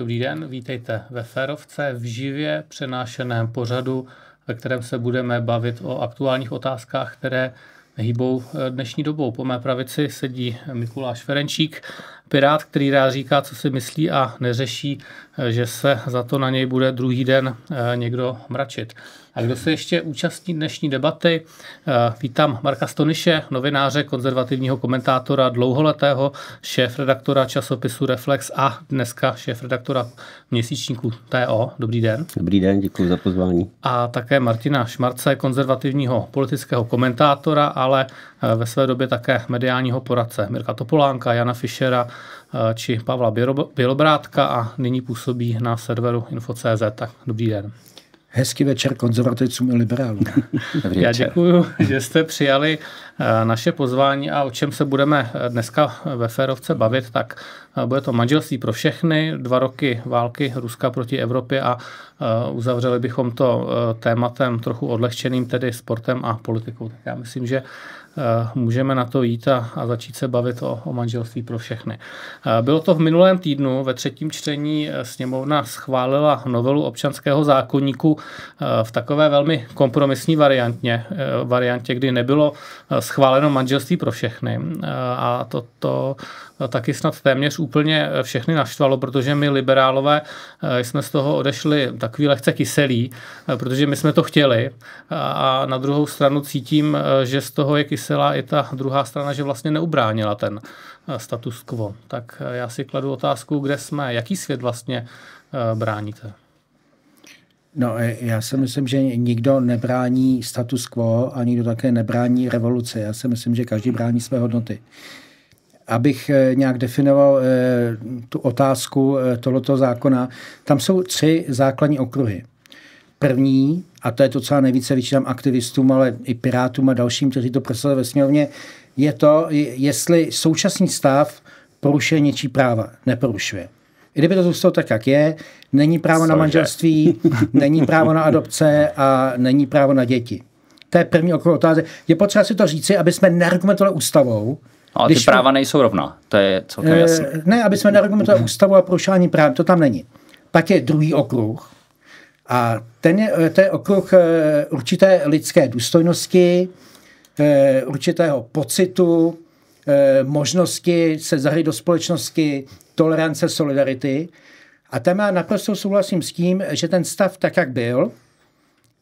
Dobrý den, vítejte ve Férovce v živě přenášeném pořadu, ve kterém se budeme bavit o aktuálních otázkách, které hýbou dnešní dobou. Po mé pravici sedí Mikuláš Ferenčík, pirát, který rád říká, co si myslí a neřeší, že se za to na něj bude druhý den někdo mračit. A kdo se ještě účastní dnešní debaty, eh, vítám Marka Stoniše, novináře, konzervativního komentátora, dlouholetého šéf-redaktora časopisu Reflex a dneska šéf-redaktora měsíčníku TO. Dobrý den. Dobrý den, děkuji za pozvání. A také Martina Šmarce, konzervativního politického komentátora, ale eh, ve své době také mediálního poradce Mirka Topolánka, Jana Fischera eh, či Pavla Bělobrátka a nyní působí na serveru Info.cz. Tak dobrý den. Hezký večer konzervativcům i liberálům. Já děkuji, že jste přijali eh, naše pozvání a o čem se budeme eh, dneska ve Férovce bavit, tak eh, bude to manželství pro všechny, dva roky války Ruska proti Evropě a uzavřeli bychom to tématem trochu odlehčeným, tedy sportem a politikou. Tak já myslím, že Eh, můžeme na to jít a, a začít se bavit o, o manželství pro všechny. Eh, bylo to v minulém týdnu, ve třetím čtení eh, sněmovna schválila novelu občanského zákonníku v takové velmi kompromisní variantě, variantě kdy nebylo schváleno manželství pro všechny. A to, to taky snad téměř úplně všechny naštvalo, protože my liberálové jsme z toho odešli takový lehce kyselí, protože my jsme to chtěli a na druhou stranu cítím, že z toho je kyselá i ta druhá strana, že vlastně neubránila ten status quo. Tak já si kladu otázku, kde jsme, jaký svět vlastně bráníte? No, já si myslím, že nikdo nebrání status quo a nikdo také nebrání revoluce. Já si myslím, že každý brání své hodnoty abych eh, nějak definoval eh, tu otázku eh, tohoto zákona, tam jsou tři základní okruhy. První, a to je to, co já nejvíce vyčítám aktivistům, ale i pirátům a dalším, kteří to prosili ve sněmovně, je to, jestli současný stav porušuje něčí práva. Neporušuje. I kdyby to zůstalo tak, jak je, není právo na manželství, není právo na adopce a není právo na děti. To je první okruh otázek. Je potřeba si to říci, aby jsme neargumentovali ústavou, No, a ty práva nejsou rovná, to je celkem eh, jasné. Ne, aby jsme neargumentovali ústavu a porušování práv, to tam není. Pak je druhý okruh, a ten je, eh, to je okruh eh, určité lidské důstojnosti, určitého pocitu, možnosti se zahrát do společnosti, tolerance, solidarity. A tam já naprosto souhlasím s tím, že ten stav tak, jak byl,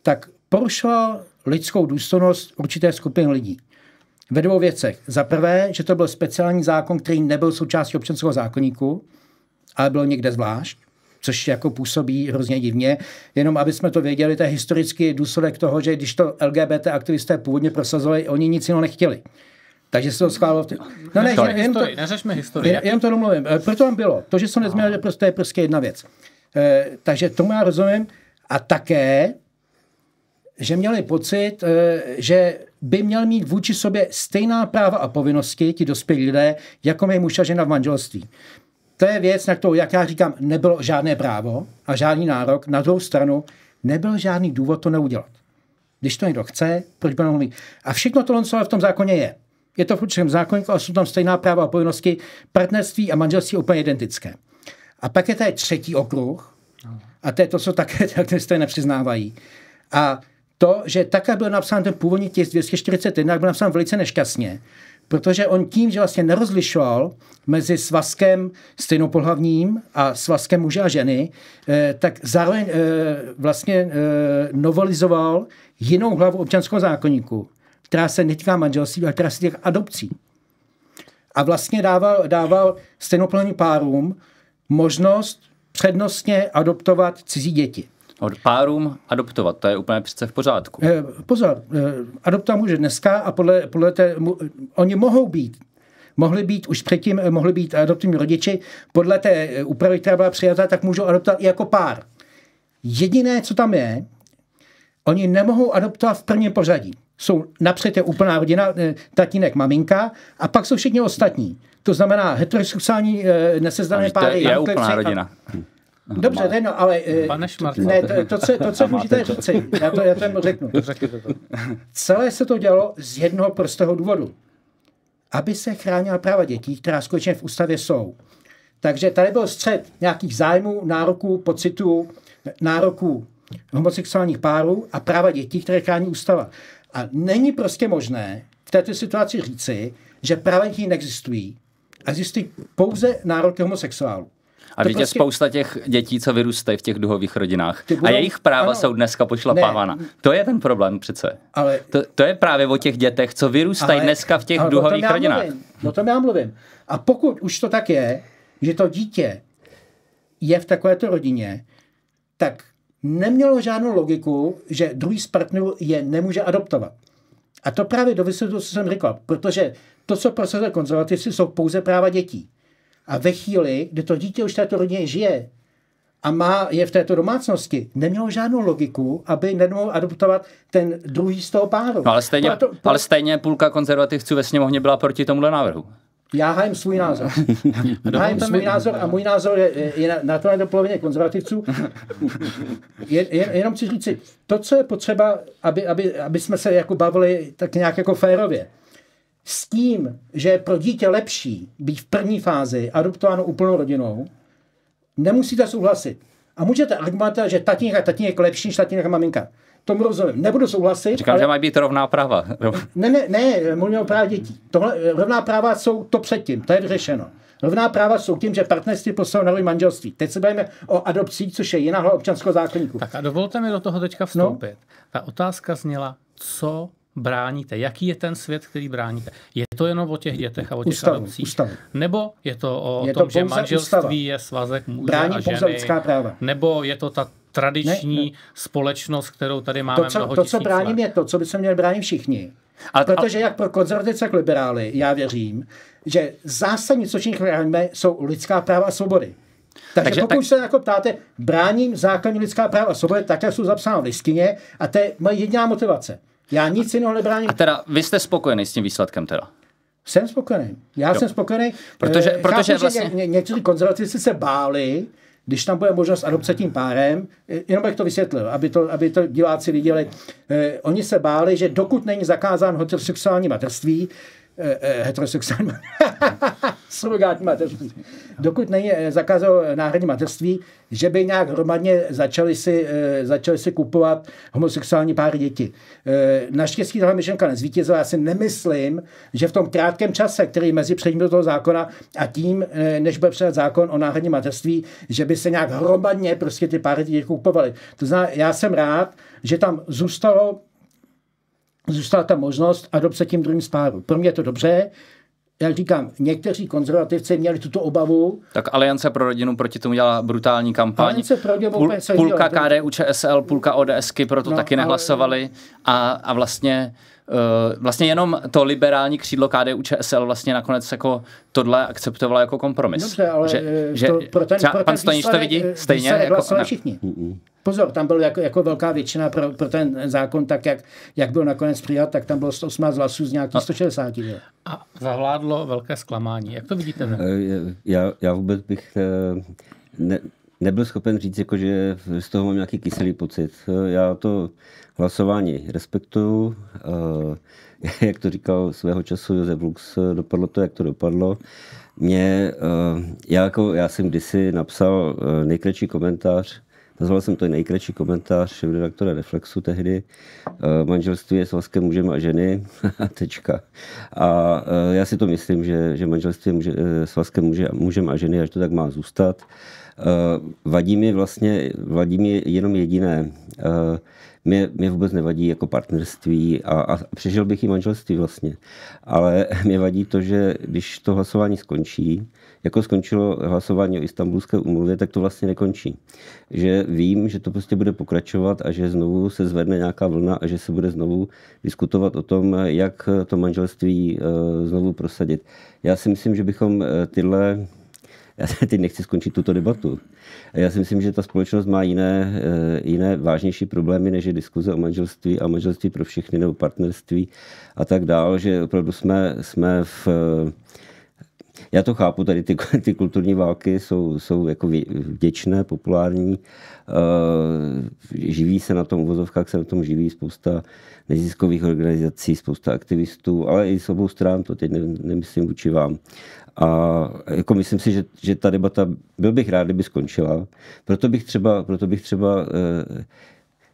tak porušoval lidskou důstojnost určité skupiny lidí. Ve dvou věcech. Za prvé, že to byl speciální zákon, který nebyl součástí občanského zákonníku, ale byl někde zvlášť, což jako působí hrozně divně. Jenom aby jsme to věděli, to je historický důsledek toho, že když to LGBT aktivisté původně prosazovali, oni nic jiného nechtěli. Takže se to schválilo. Tě... No ne, jen, jen to, neřešme historii. Jen, jen to domluvím. Eh, proto tam bylo. To, že se nezměnilo, no. prostě je prostě jedna věc. E, takže tomu já rozumím. A také, že měli pocit, e, že by měl mít vůči sobě stejná práva a povinnosti, ti dospělí lidé, jako mají muž a žena v manželství. To je věc, na kterou, jak já říkám, nebylo žádné právo a žádný nárok. Na druhou stranu nebyl žádný důvod to neudělat. Když to někdo chce, proč by nemohl A všechno tohle, co v tom zákoně je. Je to v určitém zákonníku a jsou tam stejná práva a povinnosti. Partnerství a manželství úplně identické. A pak je tady třetí okruh, a to je to, co také aktivisté nepřiznávají. A to, že tak, jak byl napsán ten původní tisk 241, byl napsán velice nešťastně, protože on tím, že vlastně nerozlišoval mezi svazkem stejnopohlavním a svazkem muže a ženy, eh, tak zároveň eh, vlastně eh, novelizoval jinou hlavu občanského zákonníku, která se netýká manželství, ale která se týká adopcí. A vlastně dával, dával stejnopohlavním párům možnost přednostně adoptovat cizí děti. Od párům adoptovat, to je úplně přece v pořádku. Eh, pozor, eh, adoptovat může dneska a podle, podle té, mu, oni mohou být mohli být už předtím, eh, mohli být adoptivní rodiči. Podle té eh, úpravy, která byla přijata, tak můžou adoptovat i jako pár. Jediné, co tam je, oni nemohou adoptovat v prvním pořadí. Jsou napřed je úplná rodina, tatínek, maminka a pak jsou všichni ostatní. To znamená heterosexuální nesezdané páry. Je úplná rodina. A, Dobře, ne, no, ale... Eh, Pane ne, to, to, co, to, co můžete říct, já to, já to jen řeknu. Celé se to dělalo z jednoho prostého důvodu. Aby se chránila práva dětí, která skutečně v ústavě jsou. Takže tady byl střed nějakých zájmů, nároků, pocitů, nároků homosexuálních párů a práva dětí, které chrání ústava. A není prostě možné v této situaci říci, že práva dětí neexistují. Existují pouze nároky homosexuálů. A To víte, prostě- spousta těch dětí, co vyrůstají v těch duhových rodinách. Ty A budou- jejich práva ano. jsou dneska pošlapávána. Ne. To je ten problém přece. Ale To, to je právě o těch dětech, co vyrůstají dneska v těch ale o duhových já rodinách. Mluvím, o tom já mluvím. A pokud už to tak je, že to dítě je v takovéto rodině, tak nemělo žádnou logiku, že druhý z partnerů je nemůže adoptovat. A to právě dovysvětluje to, co jsem říkal, protože to, co prosazuje konzervativci, jsou pouze práva dětí. A ve chvíli, kdy to dítě už v této rodině žije a má, je v této domácnosti, nemělo žádnou logiku, aby nemohl adoptovat ten druhý z toho páru. No ale stejně, Proto- pro- ale stejně půlka konzervativců ve sněmovně byla proti tomuhle návrhu. Já hájím svůj názor. hájím svůj názor a můj názor je, je na, na to do polovině konzervativců. Je, je, jenom chci říct si, to, co je potřeba, aby, aby, aby jsme se jako bavili tak nějak jako férově, s tím, že je pro dítě lepší být v první fázi adoptováno úplnou rodinou, nemusíte souhlasit. A můžete argumentovat, že tatínek a tatínek je lepší než tatínek a maminka. Tomu rozumím. Nebudu souhlasit. Říkám, ale... že mají být rovná práva. Ne, ne, ne, mluvím o právě dětí. Tohle, rovná práva jsou to předtím, to je vyřešeno. Rovná práva jsou tím, že partnerství postavují na manželství. Teď se bavíme o adopcí, což je jiná občanského zákonníku. Tak a dovolte mi do toho teďka vstoupit. No. Ta otázka zněla, co bráníte? Jaký je ten svět, který bráníte? Je to jenom o těch dětech a o těch Ústavu, adopcích? ústavu. Nebo je to o Je to tom, že pouze manželství ústava. je svazek muže Brání a ženy? lidská práva. Nebo je to ta tradiční Ne, ne, společnost, kterou tady máme To co, mnoho to, co bráním, let? je to, co by se měli bránit všichni. A- Protože jak pro konzervativce, tak liberály, já věřím, že zásadní, co všichni chráníme, jsou lidská práva a svobody. Takže, Takže pokud tak- se jako ptáte, bráním základní lidská práva a svobody, tak jak jsou zapsány v listině a to je moje jediná motivace. Já nic jiného nebráním. A teda vy jste spokojený s tím výsledkem teda? Jsem spokojený. Já jo. jsem spokojený. Protože- Eh, protože chápu, vlastně- že ně, někteří konzervativci se báli, když tam bude možnost adopce tím párem, eh, jenom bych to vysvětlil, aby to, aby to diváci viděli. Eh, oni se báli, že dokud není zakázán heterosexuální materství, heterosexuální surrogátní materství, dokud není eh, zakázáno náhradní materství, že by nějak hromadně začali si, eh, začali si kupovat homosexuální páry děti. Eh, Naštěstí tahle myšlenka nezvítězila. Já si nemyslím, že v tom krátkém čase, který mezi předím do toho zákona a tím, eh, než bude přijat zákon o náhradním materství, že by se nějak hromadně prostě ty páry děti kupovaly. To znamená, já jsem rád, že tam zůstalo zůstala ta možnost adopce tím druhým z páru. Pro mě je to dobře. Jak říkám, někteří konzervativci měli tuto obavu, Tak Aliance pro rodinu proti tomu dělala brutální kampaň. Aliance pro rodinu Půl, půlka. KDU ČSL, půlka ODSky proto No, taky ale- nehlasovali a, a vlastně vlastně jenom to liberální křídlo KDU ČSL vlastně nakonec jako tohle akceptovalo jako kompromis. Dobře, ale že, eh, že to, pro ten, třeba pro ten pan Stonič to vidí eh, stejně jako... ne. všichni. Pozor, tam byl jako, jako velká většina pro, pro ten zákon, tak jak, jak byl nakonec přijat, tak tam bylo 118 hlasů z No. nějakých 160. že? A zavládlo velké zklamání. Jak to vidíte? vy? Eh, Já, já vůbec bych eh, ne, nebyl schopen říct, jako, že z toho mám nějaký kyselý pocit. Já to hlasování respektuju. eh, Jak to říkal svého času Josef Lux, dopadlo to, jak to dopadlo. Mě, eh, já, jako, já jsem kdysi napsal eh, nejkratší komentář Nazval jsem to nejkratší komentář šéf-redaktora Reflexu tehdy. Eh, Manželství je svazkem mužem a ženy. Tečka. A já si to myslím, že, že manželství je muže, svazkem muže, mužem a ženy, až to tak má zůstat. Eh, Vadí mi vlastně, vadí mi jenom jediné. Eh, Mě, mě vůbec nevadí jako partnerství a, a přežil bych i manželství vlastně. Ale mě vadí to, že když to hlasování skončí, jako skončilo hlasování o istambulské umluvě, tak to vlastně nekončí. Že vím, že to prostě bude pokračovat a že znovu se zvedne nějaká vlna a že se bude znovu diskutovat o tom, jak to manželství eh, znovu prosadit. Já si myslím, že bychom tyhle já teď nechci skončit tuto debatu. Já si myslím, že ta společnost má jiné, eh, jiné vážnější problémy, než je diskuze o manželství a manželství pro všechny nebo partnerství a tak dál, že opravdu jsme, jsme v já to chápu, tady ty, ty kulturní války jsou, jsou jako vděčné, populární, živí se na tom, uvozovkách se na tom živí spousta neziskových organizací, spousta aktivistů, ale i s obou stran, to teď ne, nemyslím vůči vám. A jako myslím si, že, že ta debata, byl bych rád, kdyby skončila. Proto bych třeba, proto bych třeba eh,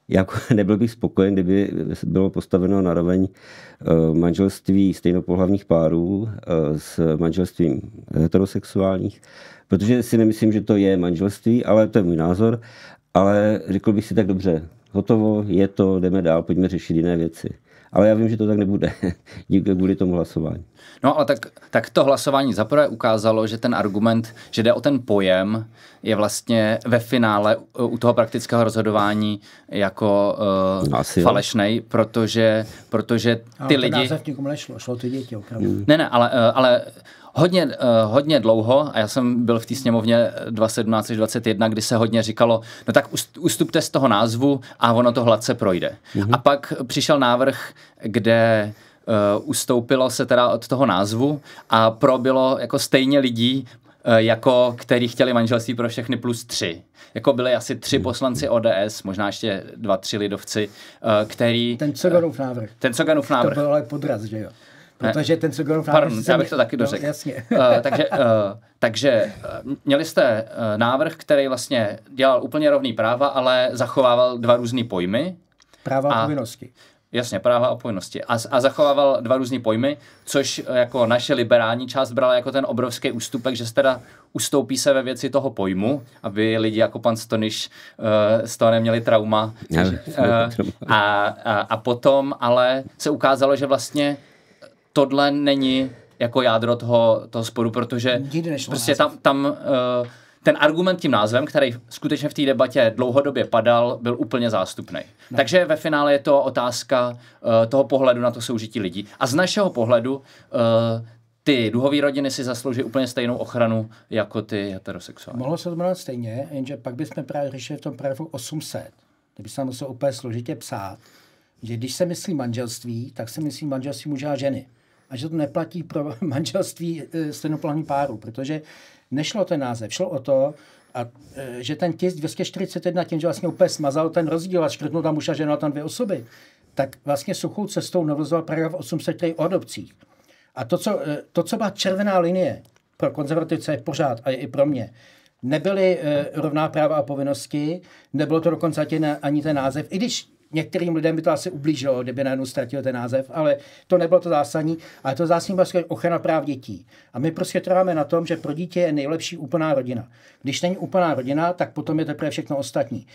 jako nebyl bych spokojen, kdyby bylo postaveno na roveň eh, manželství stejnopohlavních párů eh, s manželstvím heterosexuálních, protože si nemyslím, že to je manželství, ale to je můj názor, ale řekl bych si tak dobře, hotovo, je to, jdeme dál, pojďme řešit jiné věci. Ale já vím, že to tak nebude, díky kvůli tomu hlasování. No ale tak, tak to hlasování zaprvé ukázalo, že ten argument, že jde o ten pojem, je vlastně ve finále u toho praktického rozhodování jako uh, falešný, protože, protože ty ale lidi... Ale nikomu nešlo, šlo ty děti opravdu. Ne, ne, ale, uh, ale hodně, uh, hodně dlouho, a já jsem byl v té sněmovně 2017 až 2021, kdy se hodně říkalo, no tak ustupte z toho názvu a ono to hladce projde. Mm-hmm. A pak přišel návrh, kde uh, ustoupilo se teda od toho názvu a pro bylo jako stejně lidí, uh, jako který chtěli manželství pro všechny plus tři. Jako byli asi tři mhm. poslanci ODS, možná ještě dva, tři lidovci, který... Ten Coganův návrh. Ten Coganův návrh. To byl ale podraz, že jo? Protože ten Coganův návrh... Pardon, já bych to taky dořekl. No, jasně. uh, takže uh, takže měli jste uh, návrh, který vlastně dělal úplně rovný práva, ale zachovával dva různé pojmy. Práva a povinnosti. Jasně, práva a povinnosti. A, a zachovával dva různé pojmy, což jako naše liberální část brala jako ten obrovský ústupek, že se teda ustoupí se ve věci toho pojmu, aby lidi jako pan Stoniš uh, z toho neměli trauma. Já, uh, a, a, a potom ale se ukázalo, že vlastně tohle není jako jádro toho, toho sporu, protože prostě tam, tam uh, ten argument tím názvem, který skutečně v té debatě dlouhodobě padal, byl úplně zástupný. No. Takže ve finále je to otázka uh, toho pohledu na to soužití lidí. A z našeho pohledu uh, ty duhové rodiny si zaslouží úplně stejnou ochranu jako ty heterosexuální. Mohlo se to jmenovat stejně, jenže pak bychom právě řešili v tom paragrafu 800, kdyby se musel úplně složitě psát, že když se myslí manželství, tak se myslí manželství muže a ženy. A že to neplatí pro manželství e, stejnopohlavní páru, protože nešlo ten název, šlo o to, a, e, že ten tisk 241 tím, že vlastně úplně smazal ten rozdíl a škrtnul tam muž a žena tam dvě osoby, tak vlastně suchou cestou novelizoval paragraf 803 o adopcích. A to co, e, to, co byla červená linie pro konzervativce je pořád a je i pro mě, nebyly rovná práva a povinnosti, nebylo to dokonce ani ten název, i když Některým lidem by to asi ublížilo, kdyby najednou ztratil ten název, ale to nebylo to zásadní. Ale to zásadní bylo ochrana práv dětí. A my prostě trváme na tom, že pro dítě je nejlepší úplná rodina. Když není úplná rodina, tak potom je teprve všechno ostatní.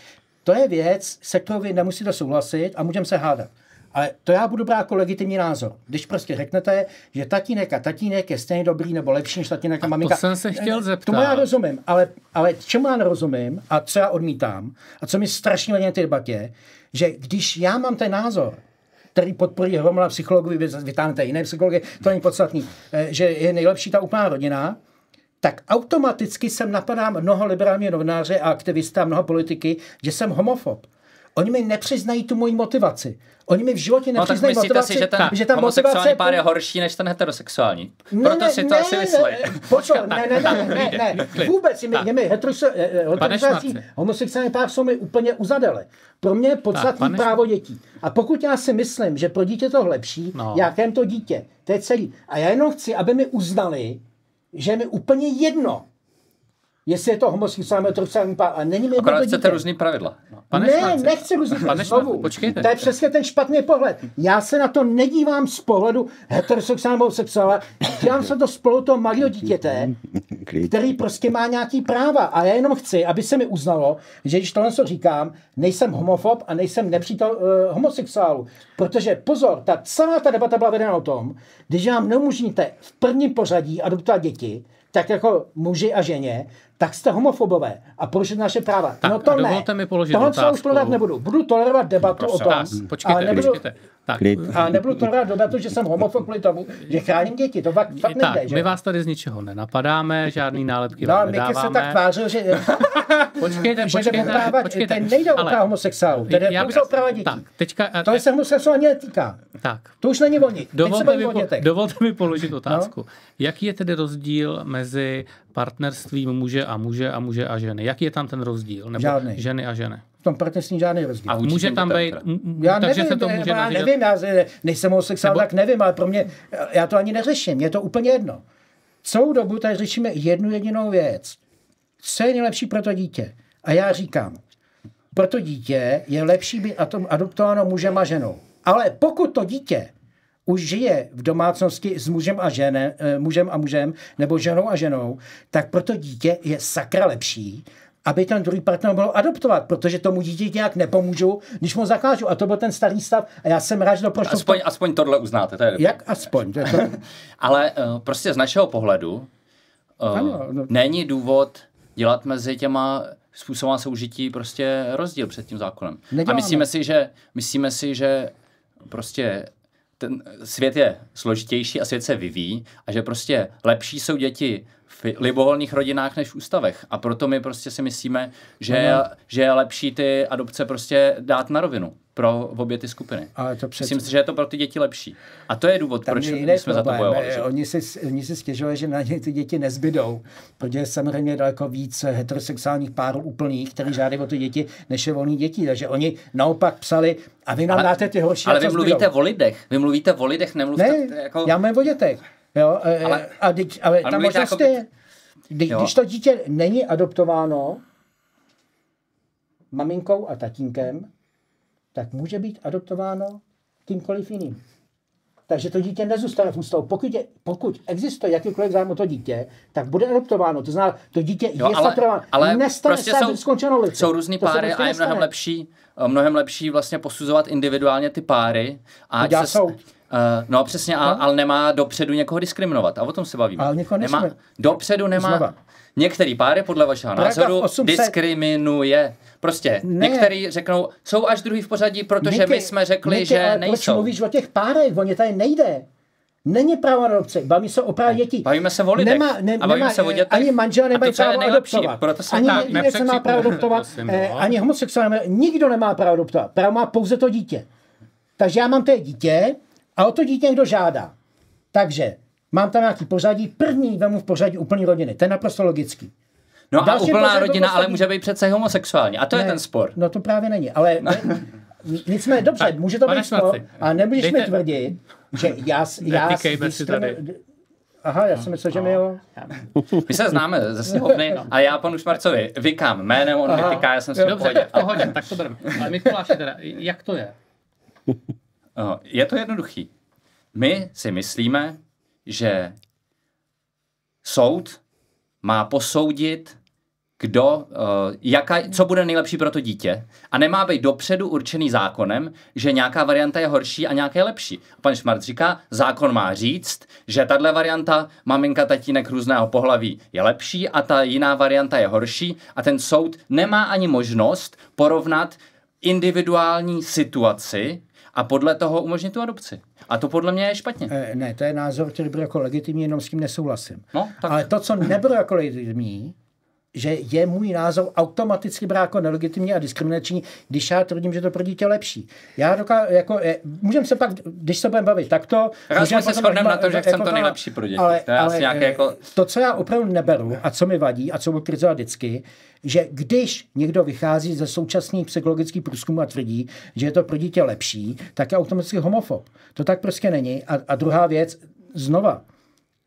To je věc, se kterou vy nemusíte souhlasit a můžeme se hádat. Ale to já budu brát jako legitimní názor. Když prostě řeknete, že tatínek a tatínek je stejně dobrý nebo lepší než tatínek a, a maminka. To jsem se chtěl zeptat. Tomu já rozumím, ale, ale čemu já nerozumím a co já odmítám a co mi strašně vadí na té debatě, že když já mám ten názor, který podporí hromada psychologů, vy vytáhnete jiné psychologie, to není podstatný, eh, že je nejlepší ta úplná rodina, tak automaticky sem napadám mnoho liberálního novináře a aktivista, mnoho politiky, že jsem homofob. Oni mi nepřiznají tu moji motivaci. Oni mi v životě nepřiznají no, tak motivaci. si, že ten že ta homosexuální pár je horší než ten heterosexuální? Ne, Proto ne, si to ne, asi myslí. Počkej, ne, ne, ne, ne, ne, ne, vůbec. Je mi, heterosexuální homosexuální pár jsou mi úplně uzadele. Pro mě je podstatný právo dětí. A pokud já si myslím, že pro dítě to lepší, no. jakém to dítě, to je celý. A já jenom chci, aby mi uznali, že je mi úplně jedno, jestli je to homosexuální heterosexuální pár. A není mi Akorát chcete dítě. různý pravidla. No. Pane ne, šmarce. nechci různý pravidla. Znovu. Počkejte. To je přesně ten špatný pohled. Já se na to nedívám z pohledu heterosexuálního sexuála, dívám se to z pohledu toho malého dítěte, který prostě má nějaký práva. A já jenom chci, aby se mi uznalo, že když tohle co říkám, nejsem homofob a nejsem nepřítel uh, homosexuálu. Protože pozor, ta celá ta debata byla vedena o tom, když vám neumožníte v prvním pořadí adoptovat děti, tak jako muži a ženě, tak jste homofobové a porušit naše práva. Tak, no to ne. mi položit Tohle otázku. už nebudu. Budu tolerovat debatu Prosím, o tom. Tak, počkejte, ale nebudu... počkejte. Tak. Klid. A nebudu to rád dodat, že jsem homofob kvůli tomu, že chráním děti. To fakt, fakt tak, nejde, že? my vás tady z ničeho nenapadáme, žádný nálepky No, vám a Miky se nedáváme. tak tvářil, že, Počkejte, počkejte, opravovat, počkejte. ten nejde o Ale- právo homosexuálů, to jde Já- pouze o práva dětí. Tak, teďka, To se homosexuálů ani netýká. tak, To už není o nich. Dovolte mi, po, dovolte mi položit otázku. No? Jaký je tedy rozdíl mezi partnerstvím muže a muže a muže a ženy? Jaký je tam ten rozdíl? Nebo Žádný. ženy a ženy? V tom partnerství žádný rozdíl. A Může tam být, Já takže nevím, se to já může nazývat, nevím, já se- nejsem homosexuál, Nebo- tak nevím, ale pro mě, já to ani neřeším, je to úplně jedno. Celou dobu tady řešíme jednu jedinou věc. Co je nejlepší pro to dítě? A já říkám, pro to dítě je lepší být atom- adoptováno mužem a ženou. Ale pokud to dítě už žije v domácnosti s mužem a, žene, eh, mužem a mužem, nebo ženou a ženou, tak pro to dítě je sakra lepší, aby ten druhý partner mohl adoptovat, protože tomu dítě nějak nepomůžu, když mu zakážu. A to byl ten starý stav. A já jsem rád, že to prošlo. Aspoň, aspoň tohle uznáte, to je dobrý. Jak aspoň? To je to, Ale uh, prostě z našeho pohledu uh, Ano, no. není důvod dělat mezi těma způsobama soužití prostě rozdíl před tím zákonem. A Neděláme. myslíme si, že myslíme si, že prostě ten svět je složitější a svět se vyvíjí a že prostě lepší jsou děti v libovolných rodinách než v ústavech. A proto my prostě si myslíme, že, je, že je lepší ty adopce prostě dát na rovinu pro obě ty skupiny. Ale to přece- Myslím si, že je to pro ty děti lepší. A to je důvod, tam proč je jiný jsme za to problém. bojovali. Eh, že? Oni si, oni si stěžovali, že na ně ty děti nezbydou, protože samozřejmě je daleko víc heterosexuálních párů úplných, který žádají o ty děti, než je volný dětí. Takže oni naopak psali, a vy nám Ale- dáte ty horší, Ale vy mluvíte zbydou. o lidech. Vy mluvíte o lidech, nemluvíte Ne, jako... já mluvím o dětech. Jo, ale, Ale- a teď, ale ale ta možnost jako- je, kdy, když to dítě není adoptováno maminkou a tatínkem, tak může být adoptováno kýmkoliv jiným. Takže to dítě nezůstane v ústavu. Pokud, je, pokud existuje jakýkoliv zájem o to dítě, tak bude adoptováno. To znamená, to dítě Jo, je ale, ale Nestane prostě se jsou, skončenou ulici. jsou různý To páry prostě a je mnohem lepší, mnohem lepší vlastně posuzovat individuálně ty páry. A ať dělá se, soud. Uh, no přesně, a, ale nemá dopředu někoho diskriminovat. A o tom se bavíme. Ale někoho nemá, dopředu nemá. Znova. Některý páry podle vašeho Paragraf názoru 800 diskriminuje. Prostě Ne. některý řeknou, jsou až druhý v pořadí, protože Niky, my jsme řekli, Niky, že ale Proč nejsou. mluvíš o těch párech? O ně tady nejde. Není právo na adopci, baví se o právě dětí. Bavíme se o lidech. Nemá, ne, A bavíme nemá, se o eh, dětech. Ani manžel nemají je právo nejlepší, adoptovat. proto jsem ani jedinec nemá právo adoptovat. eh, no. ani homosexuál, nemá- nikdo nemá právo adoptovat. Právo má pouze to dítě. Takže já mám to dítě a o to dítě někdo žádá. Takže mám tam nějaký pořadí. První vemu v pořadí úplný rodiny. To je naprosto logický. No a Další úplná pořad rodina ale může být přece homosexuální. A to je Ne, ten spor. No to právě není, ale ne, nicméně dobře, Tak, může to být spor, a nemůžeš mi tvrdit, že já, já si tady. Aha, já jsem myslel, že mi jo. My se známe ze sněhovny a já panu Šmarcovi vykám jménem, on mi Aha. tyká, já jsem si v Dobře, pohodě. v pohodě, tak to bereme. Ale Mikuláši teda, jak to je? Eh, Je to jednoduchý. My si myslíme, že soud má posoudit, kdo, eh, jaká, co bude nejlepší pro to dítě a nemá být dopředu určený zákonem, že nějaká varianta je horší a nějaká je lepší. Pan Šmart říká, zákon má říct, že tahle varianta maminka, tatínek různého pohlaví je lepší a ta jiná varianta je horší a ten soud nemá ani možnost porovnat individuální situaci a podle toho umožnit tu adopci. A to podle mě je špatně. Eh, Ne, to je názor, který byl jako legitimní, jenom s tím nesouhlasím. No, tak- Ale to, co nebylo jako legitimní, že je můj názor automaticky brát jako nelegitimní a diskriminační, když já tvrdím, že to pro dítě lepší. Já dokážu, jako, eh, můžeme se pak, když se budeme bavit takto... Tak můžeme se shodneme na tom, že chcem to to- nejlepší pro děti. Ale, To ale nějaké eh, jako- to, co já opravdu neberu a co mi vadí a co budu kritizovat vždycky, že když někdo vychází ze současných psychologických průzkumů a tvrdí, že je to pro dítě lepší, tak je automaticky homofob. To tak prostě není. A, a druhá věc, znova,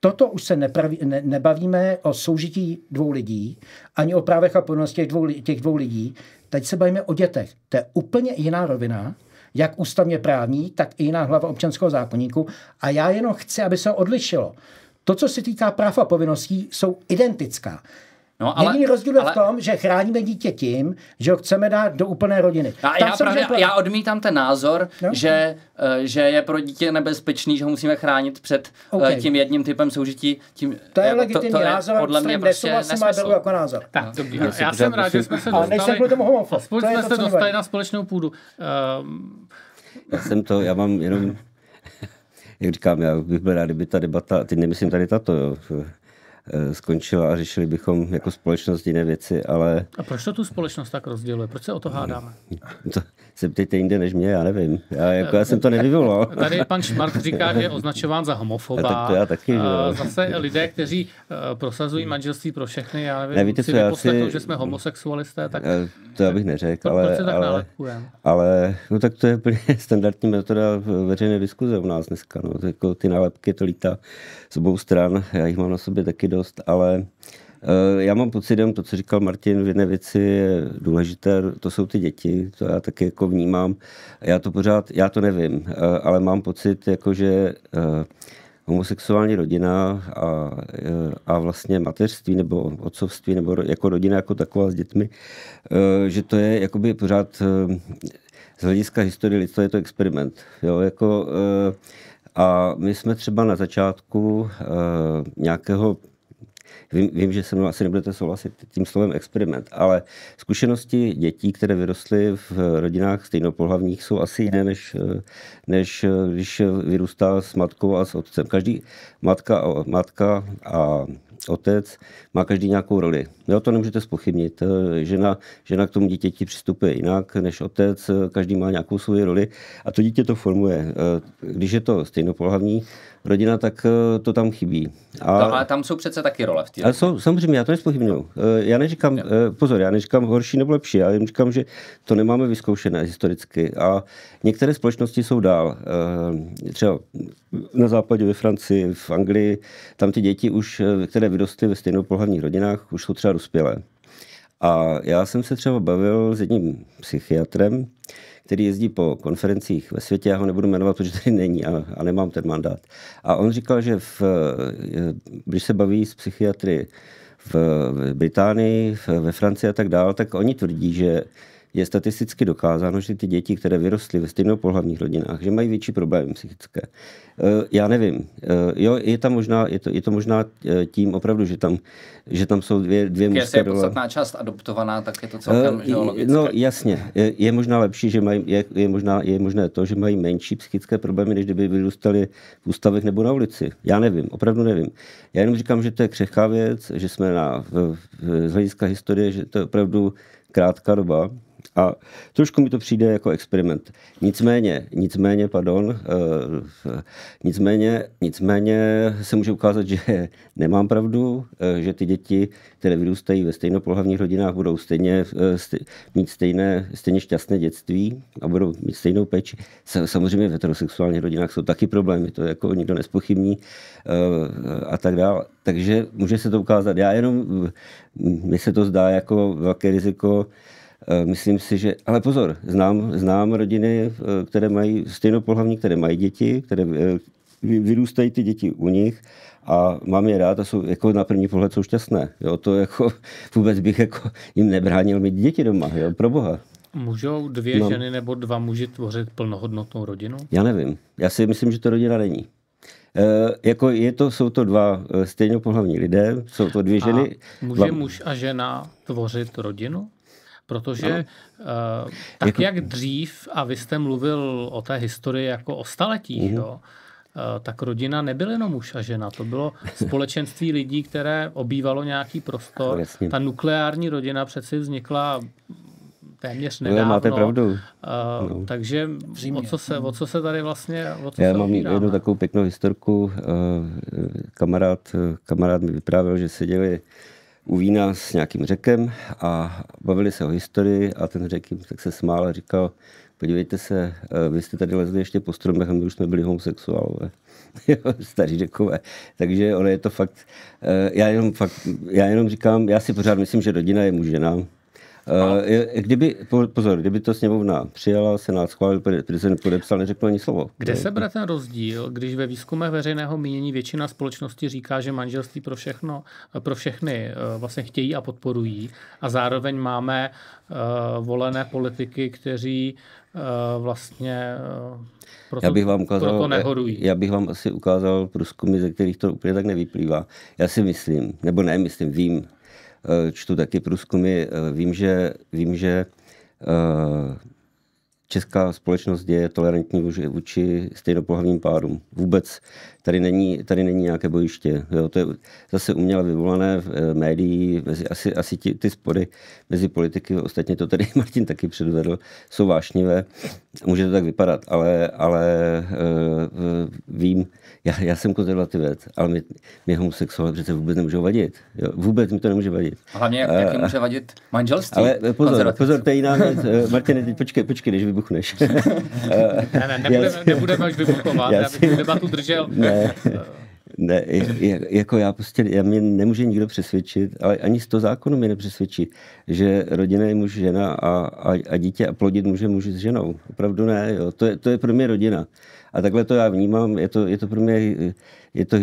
Toto už se nepraví, ne, nebavíme o soužití dvou lidí, ani o právech a povinnostech dvou, těch dvou lidí. Teď se bavíme o dětech. To je úplně jiná rovina, jak ústavně právní, tak i jiná hlava občanského zákonníku. A já jenom chci, aby se odlišilo. To, co se týká práv a povinností, jsou identická. No, Ale, Jediný rozdíl je ale- v tom, že chráníme dítě tím, že ho chceme dát do úplné rodiny. A Tam já, jsem právě, řekl- já odmítám ten názor, No. že, eh, že je pro dítě nebezpečný, že ho musíme chránit před OK. okay. tím jedním typem soužití. Tím, to je jako legitimní to je názor, podle mě prostě nesouhlasím, ale beru nesmysl. jako názor. Tak, dobrý. Já Já, jsem rád, že jsme se dostali, aspoň To jsme to, se dostali na společnou půdu. Um, já jsem to, já mám jenom, jak říkám, já bych byl rád, kdyby ta debata, teď nemyslím tady tato, jo, Eh, skončila a řešili bychom jako společnost jiné věci, ale... A proč to tu společnost tak rozděluje? Proč se o to hádáme? To se ptejte jinde než mě, já nevím. Já, jako, já jsem to nevyvolal. Tady pan Šmart říká, že je označován za homofoba. A tak to já taky, že? Zase lidé, kteří eh, prosazují manželství pro všechny, já nevím, Nevíte, si co, já si... že jsme homosexualisté, tak... To já bych neřekl, ale... Proč se tak ale, ale, no tak to je úplně standardní metoda veřejné diskuze u nás dneska. No. Jako ty nálepky to lítá z obou stran, já jich mám na sobě taky dost, ale eh, já mám pocit, že to, co říkal Martin v jedné věci, je důležité, to jsou ty děti, to já taky jako vnímám. Já to pořád, já to nevím, eh, ale mám pocit, jako že eh, homosexuální rodina a, a vlastně mateřství nebo otcovství nebo jako rodina jako taková s dětmi, že to je jakoby pořád z hlediska historie lidstva je to experiment. Jo, jako, a my jsme třeba na začátku nějakého Vím, vím, že se mnou asi nebudete souhlasit tím slovem experiment, ale zkušenosti dětí, které vyrostly v rodinách stejnopohlavních, jsou asi jiné, než, než když vyrůstá s matkou a s otcem. Každý matka, matka a otec má každý nějakou roli. Jo, to nemůžete spochybnit. Žena, žena k tomu dítěti přistupuje jinak než otec, každý má nějakou svoji roli a to dítě to formuje. Když je to stejnopohlavní, rodina, tak eh, to tam chybí. A, to, ale tam jsou přece taky role v té ale jsou, samozřejmě, já to nespochybnuju. Eh, já neříkám, jo. Eh, pozor, já neříkám horší nebo lepší, já jen říkám, že to nemáme vyzkoušené historicky. A některé společnosti jsou dál. Třeba na západě, ve Francii, v Anglii, tam ty děti už, které vyrostly ve stejnopohlavních rodinách, už jsou třeba dospělé. A já jsem se třeba bavil s jedním psychiatrem, který jezdí po konferencích ve světě, já ho nebudu jmenovat, protože tady není a, a nemám ten mandát. A on říkal, že v, když se baví s psychiatry v, Británii, ve Francii a tak dál, tak oni tvrdí, že je statisticky dokázáno, že ty děti, které vyrostly ve stejnopohlavních rodinách, že mají větší problémy psychické. Eh, já nevím. Eh, jo, je, tam možná, je, to, je to možná eh, tím opravdu, že tam, že tam jsou dvě, dvě mužské je podstatná část adoptovaná, tak je to celkem uh, No jasně. Je, je možná lepší, že mají, je, je, možná, je možné to, že mají menší psychické problémy, než kdyby vyrůstali v ústavech nebo na ulici. Já nevím, opravdu nevím. Já jenom říkám, že to je křehká věc, že jsme na, v, v, z hlediska historie, že to je opravdu krátká doba, a trošku mi to přijde jako experiment. Nicméně, nicméně, pardon, uh, nicméně, nicméně se může ukázat, že nemám pravdu, uh, že ty děti, které vyrůstají ve stejnopohlavních rodinách, budou stejně stej, mít stejné, stejně šťastné dětství a budou mít stejnou péči. Samozřejmě v heterosexuálních rodinách jsou taky problémy, to jako nikdo nespochybní a tak dále. Takže může se to ukázat. Já jenom, mi se to zdá jako velké riziko, Eh, myslím si, že, ale pozor, znám, znám rodiny, eh, které mají stejnopohlavní, které mají děti, které eh, vyrůstají ty děti u nich a mám je rád a jsou jako na první pohled jsou šťastné. Jo, to jako vůbec bych jako jim nebránil mít děti doma, jo, pro boha. Můžou dvě no. ženy nebo dva muži tvořit plnohodnotnou rodinu? Já nevím. Já si myslím, že to rodina není. E, jako je to, jsou to dva stejnopohlavní lidé, jsou to dvě ženy. A může dva... muž a žena tvořit rodinu? Protože uh, tak jako... jak dřív, a vy jste mluvil o té historii jako o staletích, mm-hmm. jo, uh, tak rodina nebyl jenom muž a žena, to bylo společenství lidí, které obývalo nějaký prostor. Jasně. Ta nukleární rodina přeci vznikla téměř nedávno. No, máte pravdu. Uh, no. Takže o co, se, o co se tady vlastně o co Já se mám opíráme? jednu takovou pěknou historku. Uh, kamarád, kamarád mi vyprávěl, že seděli u vína s nějakým řekem a bavili se o historii a ten řek jim tak se smál a říkal, podívejte se, eh, vy jste tady lezli ještě po stromech a my už jsme byli homosexuálové. Staří řekové. Takže ono je to fakt, eh, já jenom, fakt, já jenom říkám, já si pořád myslím, že rodina je muž. Uh, kdyby, pozor, kdyby to sněmovna přijala, senát schválil, prezident podepsal, neřekl ani slovo. Kde se bere ten rozdíl, když ve výzkumech veřejného mínění většina společnosti říká, že manželství pro všechno, pro všechny eh, vlastně chtějí a podporují a zároveň máme uh, volené politiky, kteří vlastně proto, já bych vám ukázal, proto nehorují. Já bych vám asi ukázal průzkumy, ze kterých to úplně tak nevyplývá. Já si myslím, nebo ne, myslím, vím, Eh, čtu taky průzkumy, eh, vím, že, vím, že eh, česká společnost je tolerantní vůči stejnopohlavním párům. Vůbec tady není, tady není nějaké bojiště. Jo, to je zase uměle vyvolané v e, médií, mezi, asi, asi ti, ty spory mezi politiky, ostatně to tady Martin taky předvedl, jsou vášnivé. Může to tak vypadat, ale, ale e, vím, já, já jsem konzervativec, ale mě, mě homosexuál přece vůbec nemůže vadit. Jo, vůbec mi to nemůže vadit. Hlavně, jak, jak může vadit manželství. Ale pozor, pozor, to je jiná věc. Martin, teď počkej, počkej, když vybuchneš. ne, ne, nebudeme, nebudeme už vybuchovat, já, já bych debatu držel. Ne, ne, jako já prostě, já mě nemůže nikdo přesvědčit, ale ani z toho zákonu mě nepřesvědčí, že rodina je muž, žena a, a, a dítě a plodit může muž s ženou. Opravdu ne, jo. To, je, to je pro mě rodina. A takhle to já vnímám, je to, je to pro mě je to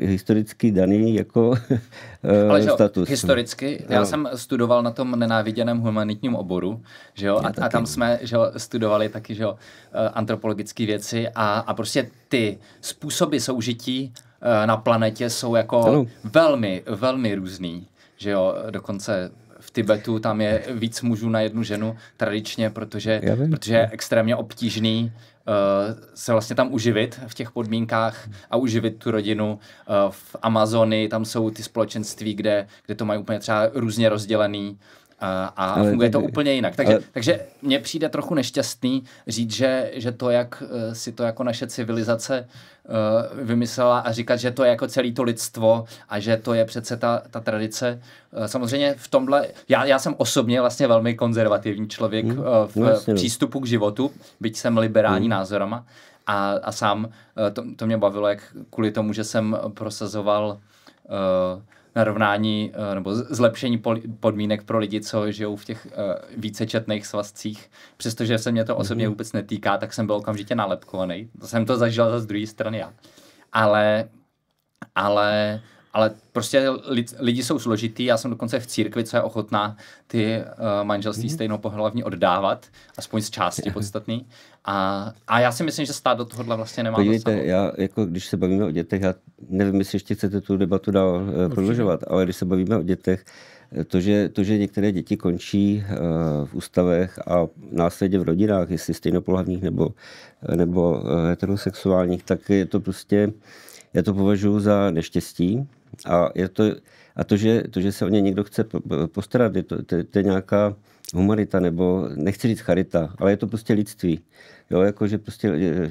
historicky, daný jako Ale že status. historicky, já no. jsem studoval na tom nenáviděném humanitním oboru, že jo, a, a tam jsme že jo, studovali taky že jo, eh, antropologické věci a, a prostě ty způsoby soužití eh, na planetě jsou jako ano. velmi, velmi různý, že jo, dokonce v Tibetu tam je víc mužů na jednu ženu tradičně, protože, protože je extrémně obtížný uh, se vlastně tam uživit v těch podmínkách a uživit tu rodinu. Uh, v Amazonii tam jsou ty společenství, kde, kde to mají úplně třeba různě rozdělený a, a ale funguje to úplně jinak. Takže, ale... takže mně přijde trochu nešťastný říct, že, že to, jak uh, si to jako naše civilizace uh, vymyslela a říkat, že to je jako celé to lidstvo a že to je přece ta, ta tradice. Uh, samozřejmě v tomhle, já, já jsem osobně vlastně velmi konzervativní člověk hmm. uh, v no, vlastně, přístupu k životu, byť jsem liberální hmm. názorama a, a sám to, to mě bavilo, jak kvůli tomu, že jsem prosazoval uh, narovnání eh, nebo zlepšení podmínek pro lidi, co žijou v těch eh, vícečetných svazcích. Přestože se mě to osobně mhm. vůbec netýká, tak jsem byl okamžitě nalepkovaný. To jsem to zažil z druhé strany já. Ale, ale ale prostě lidi jsou složitý, já jsem dokonce v církvi, co je ochotná ty uh, manželství mm. stejnou pohlavní oddávat, aspoň z části podstatný. A, a já si myslím, že stát do tohohle vlastně nemá Podívejte, já, jako když se bavíme o dětech, já nevím, jestli ještě chcete tu debatu dál uh, prodlužovat, ale když se bavíme o dětech, eh, to že, to, že některé děti končí uh, v ústavech a následně v rodinách, jestli stejnopohlavních nebo, nebo uh, heterosexuálních, tak je to prostě, já to považuji za neštěstí, a, je to, a to, že, to, že se o ně někdo chce postarat, je to, to, to je nějaká humanita, nebo nechci říct charita, ale je to prostě lidství. Jo, jakože prostě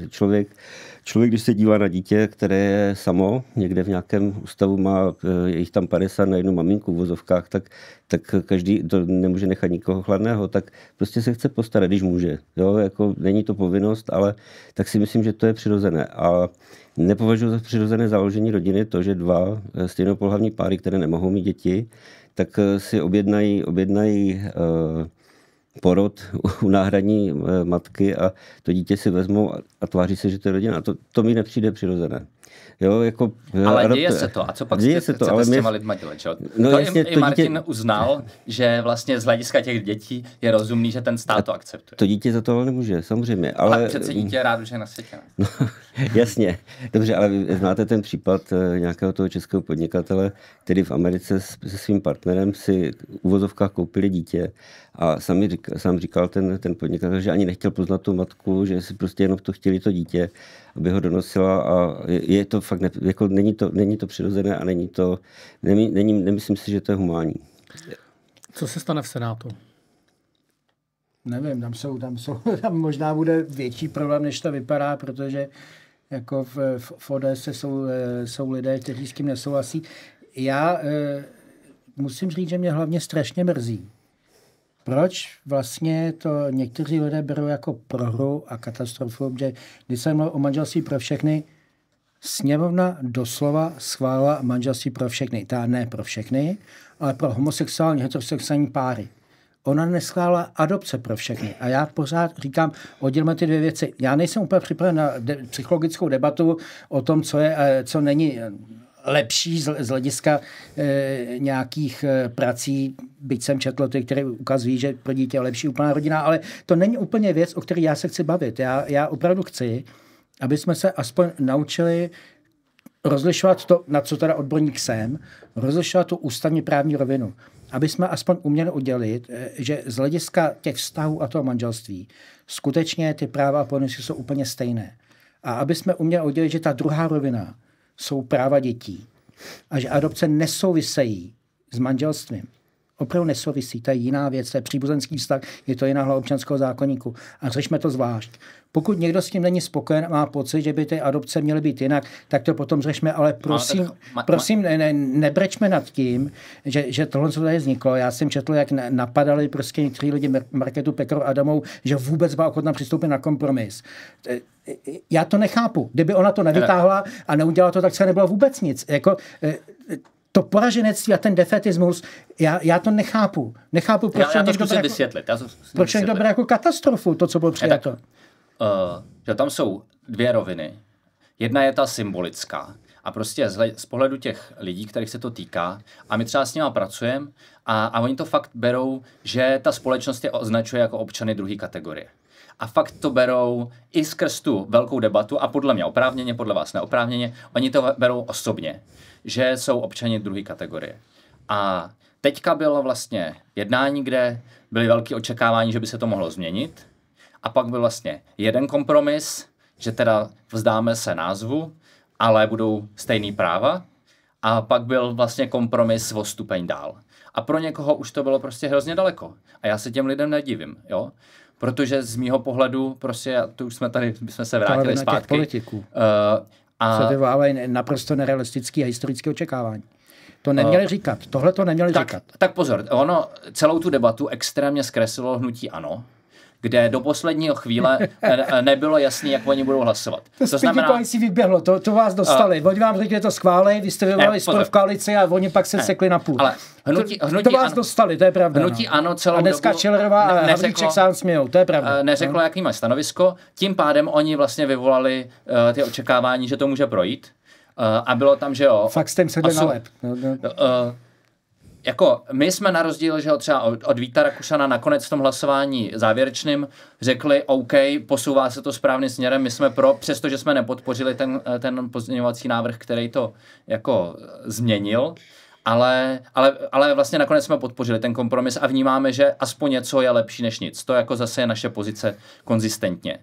člověk, člověk, když se dívá na dítě, které je samo, někde v nějakém ústavu má, je jich tam 50 na jednu maminku v vozovkách, tak, tak každý to nemůže nechat nikoho chladného, tak prostě se chce postarat, když může. Jo, jako není to povinnost, ale tak si myslím, že to je přirozené. A nepovažuji za přirozené založení rodiny to, že dva stejnopohlavní páry, které nemohou mít děti, tak si objednají, objednají uh, porod u náhradní eh, matky a to dítě si vezmou a tváří se, že to je rodina. To, to mi nepřijde přirozené. Jo, jako, ale adopt... děje se to. A co pak děje se to, ale s těma mě... lidma dělat? No, to jasně, i, to i Martin dítě... uznal, že vlastně z hlediska těch dětí je rozumný, že ten stát to akceptuje. To dítě za to ale nemůže, samozřejmě. Ale, ale přece dítě je rád, že je na světě. No, jasně. Dobře, ale vy znáte ten případ eh, nějakého toho českého podnikatele, který v Americe se svým partnerem si v uvozovkách koupili dítě a sám, říkal, sám říkal ten, ten podnikatel, že ani nechtěl poznat tu matku, že si prostě jenom to chtěli to dítě, aby ho donosila a je, je to fakt, ne, jako není to, není to přirozené a není to, není, není, nemyslím si, že to je humánní. Co se stane v Senátu? Nevím, tam jsou, tam jsou, tam možná bude větší problém, než to vypadá, protože jako v, v, v ODS jsou, eh, jsou lidé, kteří s tím nesouhlasí. Já e, musím říct, že mě hlavně strašně mrzí, proč vlastně to někteří lidé berou jako prohru a katastrofu, že když jsem mluvil o manželství pro všechny, sněmovna doslova schválila manželství pro všechny. Ta ne pro všechny, ale pro homosexuální, heterosexuální páry. Ona neschválila adopce pro všechny. A já pořád říkám, oddělme ty dvě věci. Já nejsem úplně připraven na de- psychologickou debatu o tom, co je, eh, co není lepší z, z hlediska e, nějakých e, prací, byť jsem četl ty, které ukazují, že pro dítě je lepší úplná rodina, ale to není úplně věc, o které já se chci bavit. Já, já opravdu chci, aby jsme se aspoň naučili rozlišovat to, na co teda odborník jsem, rozlišovat tu ústavně právní rovinu. aby jsme aspoň uměli udělit, eh, že z hlediska těch vztahů a toho manželství skutečně ty práva a povinnosti jsou úplně stejné. A aby jsme uměli udělit, že ta druhá rovina jsou práva dětí a že adopce nesouvisejí s manželstvím. Opravdu nesouvisí, to je jiná věc, to je příbuzenský vztah, je to jiná hlava občanského zákonníku. A řešme to zvlášť. Pokud někdo s tím není spokojen a má pocit, že by ty adopce měly být jinak, tak to potom řešme, ale prosím, tak ma- prosím ne, ne, nebrečme nad tím, že, že tohle co tady vzniklo. Já jsem četl, jak na- napadali prostě někteří lidi Mar- Marketu Pekaru Adamou, že vůbec byla ochotná přistoupit na kompromis. E, e, Já to nechápu. Kdyby ona to nevytáhla a neudělala to, tak se nebylo vůbec nic. Jako, e, to poraženectví a ten defetismus, já, já to nechápu. Nechápu, proč Já, já to někdo jako, vysvětlit. Já proč někdo jako katastrofu, to, co bylo přijato. Uh, že tam jsou dvě roviny. Jedna je ta symbolická. A prostě z, z pohledu těch lidí, kterých se to týká, a my třeba s nimi pracujeme, a, a oni to fakt berou, že ta společnost je označuje jako občany druhé kategorie. A fakt to berou i skrz tu velkou debatu, a podle mě oprávněně, podle vás neoprávněně, oni to berou osobně, že jsou občani druhé kategorie. A teďka bylo vlastně jednání, kde byly velké očekávání, že by se to mohlo změnit. A pak byl vlastně jeden kompromis, že teda vzdáme se názvu, ale budou stejný práva. A pak byl vlastně kompromis o stupeň dál. A pro někoho už to bylo prostě hrozně daleko. A já se těm lidem nedivím, jo? Protože z mýho pohledu, prostě, tu už jsme tady, jsme se vrátili těch zpátky. politiků. Uh, a Se vyvolávají naprosto nerealistické a historické očekávání. To neměli říkat. Tohle to neměli tak, říkat. tak pozor, ono celou tu debatu extrémně zkreslilo hnutí ANO, kde do posledního chvíle eh, nebylo jasné, jak oni budou hlasovat. To, to znamená, si vyběhlo, to, to vás dostali. Uh, oni vám řekli, že to schválej, vy jste vyvolali spor v koalici a oni pak se Ne, sekli na půl. ale hnutí- to, hnutí to vás ANO- dostali, to je pravda. Hnutí no. ANO celou A dneska dobu Čelerová a Havlíček neřeklo- sám smějou, to je pravda. eh, neřeklo, jaký mají stanovisko, tím pádem oni vlastně vyvolali uh, ty očekávání, že to může projít. Uh, a bylo tam, že jo. Fakt jste jim sedli na lep. No, no. Uh, jako my jsme na rozdíl, že třeba od, od Víta Rakušana nakonec v tom hlasování závěrečným řekli, OK, posouvá se to správným směrem, my jsme pro, přestože jsme nepodpořili ten, ten pozměňovací návrh, který to jako změnil, ale, ale, ale vlastně nakonec jsme podpořili ten kompromis a vnímáme, že aspoň něco je lepší než nic. To jako zase je naše pozice konzistentně.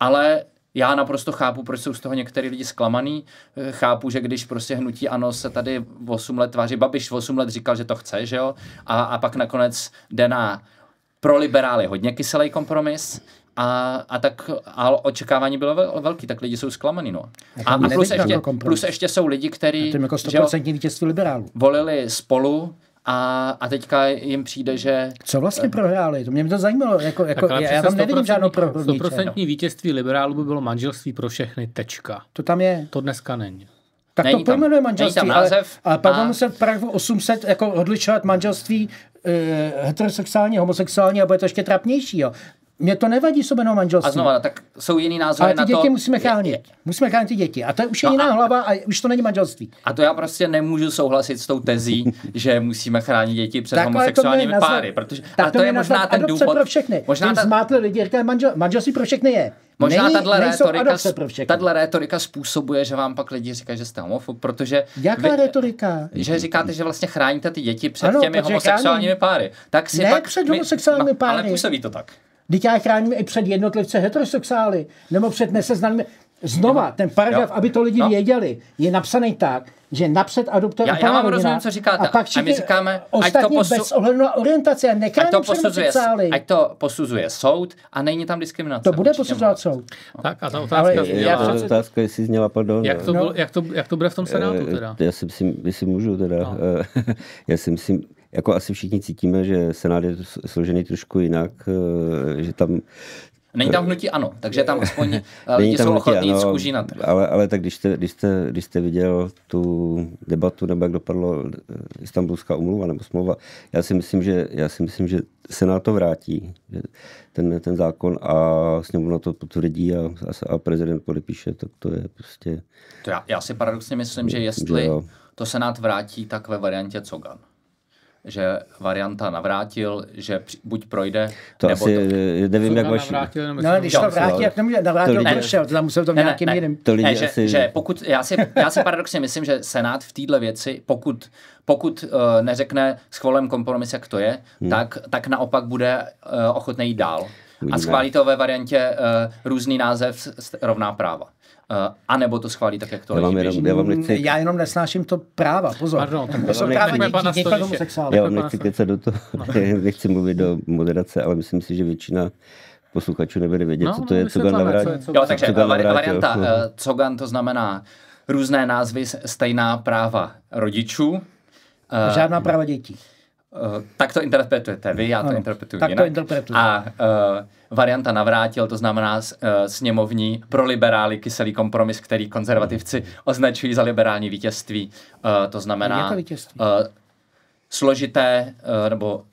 Ale já naprosto chápu, proč jsou z toho některý lidi zklamaný. Eh, Chápu, že když prostě hnutí ANO se tady 8 let tváří, Babiš 8 let říkal, že to chce, že jo? A, a pak nakonec jde na pro liberály hodně kyselý kompromis. A, a tak a očekávání bylo vel, velký, tak lidi jsou zklamaný, no. A, a plus, ještě, kompromis. plus ještě jsou lidi, kteří jako 100% vítězství liberálů. volili spolu a, a teďka jim přijde, že Co vlastně prohráli? To mě by to zajímalo. Jako, jako, Tak ale já, já tam nevidím 100% žádnou prohru. 100% vítězství liberálů by bylo manželství pro všechny, tečka. To tam je. To dneska není. Tak Není to pojmenuje manželství, tam ale, název ale pak a- a... se v paragrafu 800 jako odlišovat manželství e, heterosexuální, homosexuální a bude to ještě trapnější. Jo. Mně to nevadí sobenou manželství. a znova, tak jsou jiný názory ale ty na to. děti musíme chránit. Musíme chránit ty děti. A to je už je No jiná a- hlava a už to není manželství. A to já prostě nemůžu souhlasit s tou tezí, že musíme chránit děti před Tak, ale to homosexuálními mě nazvat- páry, protože tak a to je mě možná ten důvod. pro všechny. Možná ta, zmátli lidi, říkají manžel, manželství pro všechny je. možná Není, tahle nejsou rétorika, tahle rétorika způsobuje, že vám pak lidi říkají, že jste homofob, protože Jaká retorika? že říkáte, že vlastně chráníte ty děti před Ano, těmi homosexuálními páry. Tak si Ne pak před homosexuálními no, Ale páry. působí to tak. Teď já chráníme i před jednotlivce heterosexuály, nebo před neseznámými. Znova, ten paragraf, Jo. aby to lidi No. věděli, je napsaný tak, že napřed adoptuje Já- já vám rodina, rozumím, co říkáte. A pak A my říkáme, ať to posu- bez ohledu na orientaci. A Ať to, posuzuje, ať to posuzuje soud a není tam diskriminace. To bude posuzovat soud. Tak a ta Ale otázka já zněla, Já přece- otázka, jestli zněla, pardon. jak, to No. bylo, jak, to, jak to bude v tom Senátu Eh, teda? Já si myslím, jestli můžu teda. eh, Já si myslím, jako asi všichni cítíme, že Senát je složený trošku jinak, eh, že tam Není tam hnutí ano, takže tam aspoň eh, lidi tam jsou ochotní jít z kůží na trh. Ale, ale tak když jste, když, jste, když jste viděl tu debatu, nebo jak dopadlo eh, Istanbulská umluva nebo smlouva, já si myslím, že, já si myslím, že se na to vrátí, že ten, ten zákon a sněmovna to potvrdí a, a, a prezident podepíše, tak to je prostě... To já, já si paradoxně myslím, že Že jestli jo. to Senát vrátí, tak ve variantě Cogan. Že varianta navrátil, že buď projde, To nebo asi, to... eh, nevím, jak vaši... navrátil, jenom No, ale když to ale jak nemůže, to navrátil, lidi- prošel, to musel to nějakým jiným. To lidi ne, že, asi- že pokud, já si, já si paradoxně myslím, že Senát v této věci, pokud, pokud uh, neřekne schválem kompromis, jak to je, hmm. tak, tak naopak bude uh, ochotný jít dál. A Uvidíme. schválí to ve variantě uh, různý název s- s- rovná práva. Uh, a nebo to schválí tak, jak to Já vám, jenom, běží. já vám nechci, Já jenom nesnáším to práva, pozor. Pardon, tak to jsou práva dětí, já vám nechci kecat do toho, nechci mluvit do moderace, ale myslím si, že většina posluchačů nebude vědět, No, co no, to je, co vysvětleme, navrátil. co co- Jo, takže Cogan vari- navrátil. varianta uh, Cogan to znamená různé názvy, stejná práva rodičů. Uh, Žádná práva dětí. Uh, tak to interpretujete vy, já to Ano, interpretuji tak to jinak. interpretuji. A uh, varianta navrátil, to znamená uh, sněmovní pro liberály kyselý kompromis, který konzervativci označují za liberální vítězství. Uh, to znamená Je to vítězství. Uh, složité, uh, nebo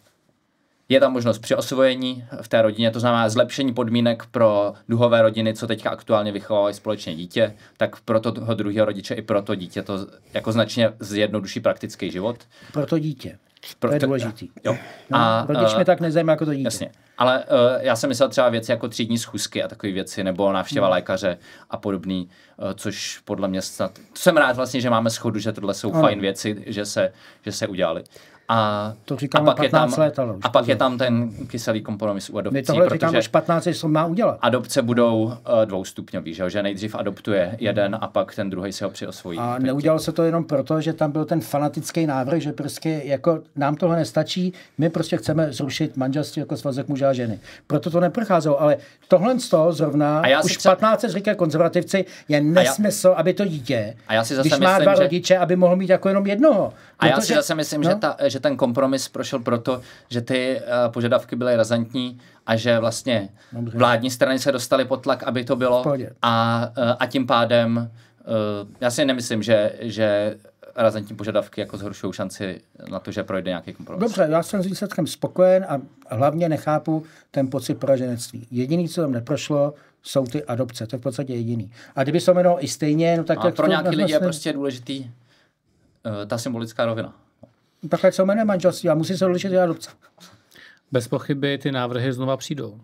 je tam možnost při osvojení v té rodině, to znamená zlepšení podmínek pro duhové rodiny, co teďka aktuálně vychovávají společně dítě, tak pro toho druhého rodiče i pro to dítě to jako značně zjednoduší praktický život. Pro to dítě. To je důležitý. Jo. No, A, rodič eh, mě tak nezajímá jako to dítě. Jasně. Ale uh, já jsem myslel třeba věci jako třídní schůzky a takové věci, nebo návštěva Hmm. lékaře a podobný, uh, což podle mě snad... Jsem rád vlastně, že máme schodu, že tohle jsou Ano. fajn věci, že se, že se udělali. A, To říkáme a pak je 15 tam, let, ale už a pak pozor. je tam ten kyselý kompromis u adopcí, My tohle říkáme protože už 15, co má udělat. adopce budou uh, dvoustupňový, že, že nejdřív adoptuje jeden a pak ten druhý si ho přiosvojí. A neudělalo se to jenom proto, že tam byl ten fanatický návrh, že prostě jako nám tohle nestačí, my prostě chceme zrušit manželství jako svazek muže a ženy. Proto to neprocházelo, ale tohle z toho zrovna, A já už třeba- 15 říkají konzervativci, je nesmysl, aby to dítě, A já si zase když má myslím, dva že- rodiče, aby mohl mít jako jenom jednoho. A já si zase myslím, no, že, ta, že ten kompromis prošel proto, že ty uh, požadavky byly razantní a že vlastně Dobře. vládní strany se dostaly pod tlak, aby to bylo. A, uh, a tím pádem uh, já si nemyslím, že, že razantní požadavky jako zhoršují šanci na to, že projde nějaký kompromis. Dobře, já jsem s výsledkem spokojen a hlavně nechápu ten pocit poraženectví. Jediný, co tam neprošlo, jsou ty adopce. To je v podstatě jediný. A kdyby se jmenovalo i stejně, no tak A pro nějaký lidi je prostě důležitý uh, ta symbolická rovina. Tak jak se jmenuje manželství a musí se odlišit i adopce. Bez pochyby ty návrhy znova přijdou.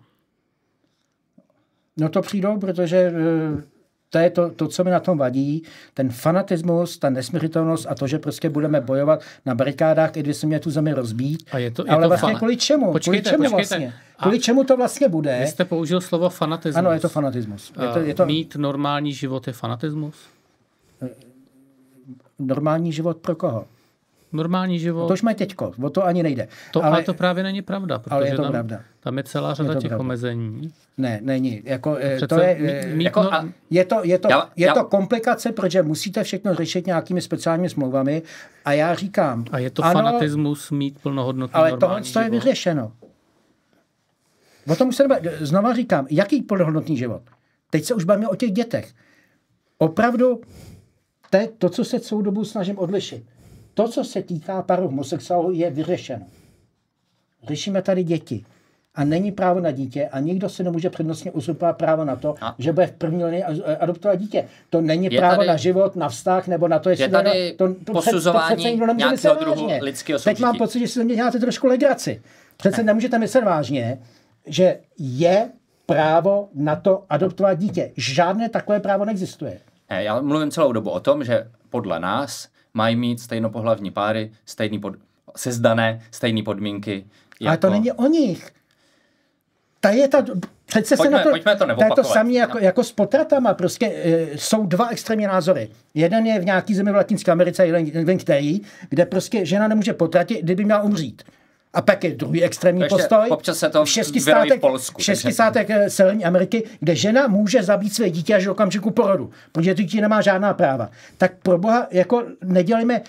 No to přijdou, protože eh, to je to, to, co mi na tom vadí, ten fanatismus, ta nesměřitelnost a to, že prostě budeme bojovat na barikádách, i když se mě tu zemi rozbít. A je to- je Ale to vlastně fan- kvůli čemu? Počkejte, kvůli čemu počkejte. vlastně? A- Kvůli čemu to vlastně bude? Vy jste použil slovo fanatismus. Ano, je to fanatismus. Je to, je to Mít normální život je fanatismus? normální život pro koho? Normální život, To už mají teďko, o to ani nejde. to, ale, ale to právě není pravda, protože ale je to tam, pravda. tam je celá řada to těch pravda. omezení. Ne, není. Jako, eh, Přece to je, mít- eh, mít jako no- a- je to, je to, Já- je já- to komplikace, protože musíte všechno řešit nějakými speciálními smlouvami a já říkám, A je to ano, fanatismus mít plnohodnotný ale tohle to je vyřešeno. O tom už se. Znova říkám, jaký plnohodnotný život? Teď se už bavíme o těch dětech. Opravdu, to je to, co se celou dobu snažím odlišit. To, co se týká paru homosexuálů, je vyřešeno. Řešíme tady děti. A není právo na dítě a nikdo si nemůže přednostně uzurpovat právo na to, A- že bude v první linii adoptovat dítě. To není Je právo tady- na život, na vztah nebo na to, jestli Je tady to, to, to, posuzování to přece nikdo nějakého druhu lidského Teď mám pocit, že si to mě děláte trošku legraci. Přece nemůžete myslet vážně, že je právo na to adoptovat dítě. Žádné takové právo neexistuje. Ne, já mluvím celou dobu o tom, že podle nás mají mít stejnopohlavní páry, stejný pod, sezdané, stejné podmínky. Ale to není o nich. Ta je ta, přece Pojďme- se na to, pojďme to to je to samé jako, No. jako s potratama. Prostě e, jsou dva extrémní názory. Jeden je v nějaký zemi v Latinské Americe, jeden, jeden který, kde prostě žena nemůže potratit, kdyby měla umřít. A pak je druhý extrémní ještě postoj. občas se to v šesti vyrojí v Polsku, v šesti takže- státech eh, Severní Ameriky, kde žena může zabít své dítě až do okamžiku porodu, protože to dítě nemá žádná práva. Tak pro boha, jako nedělejme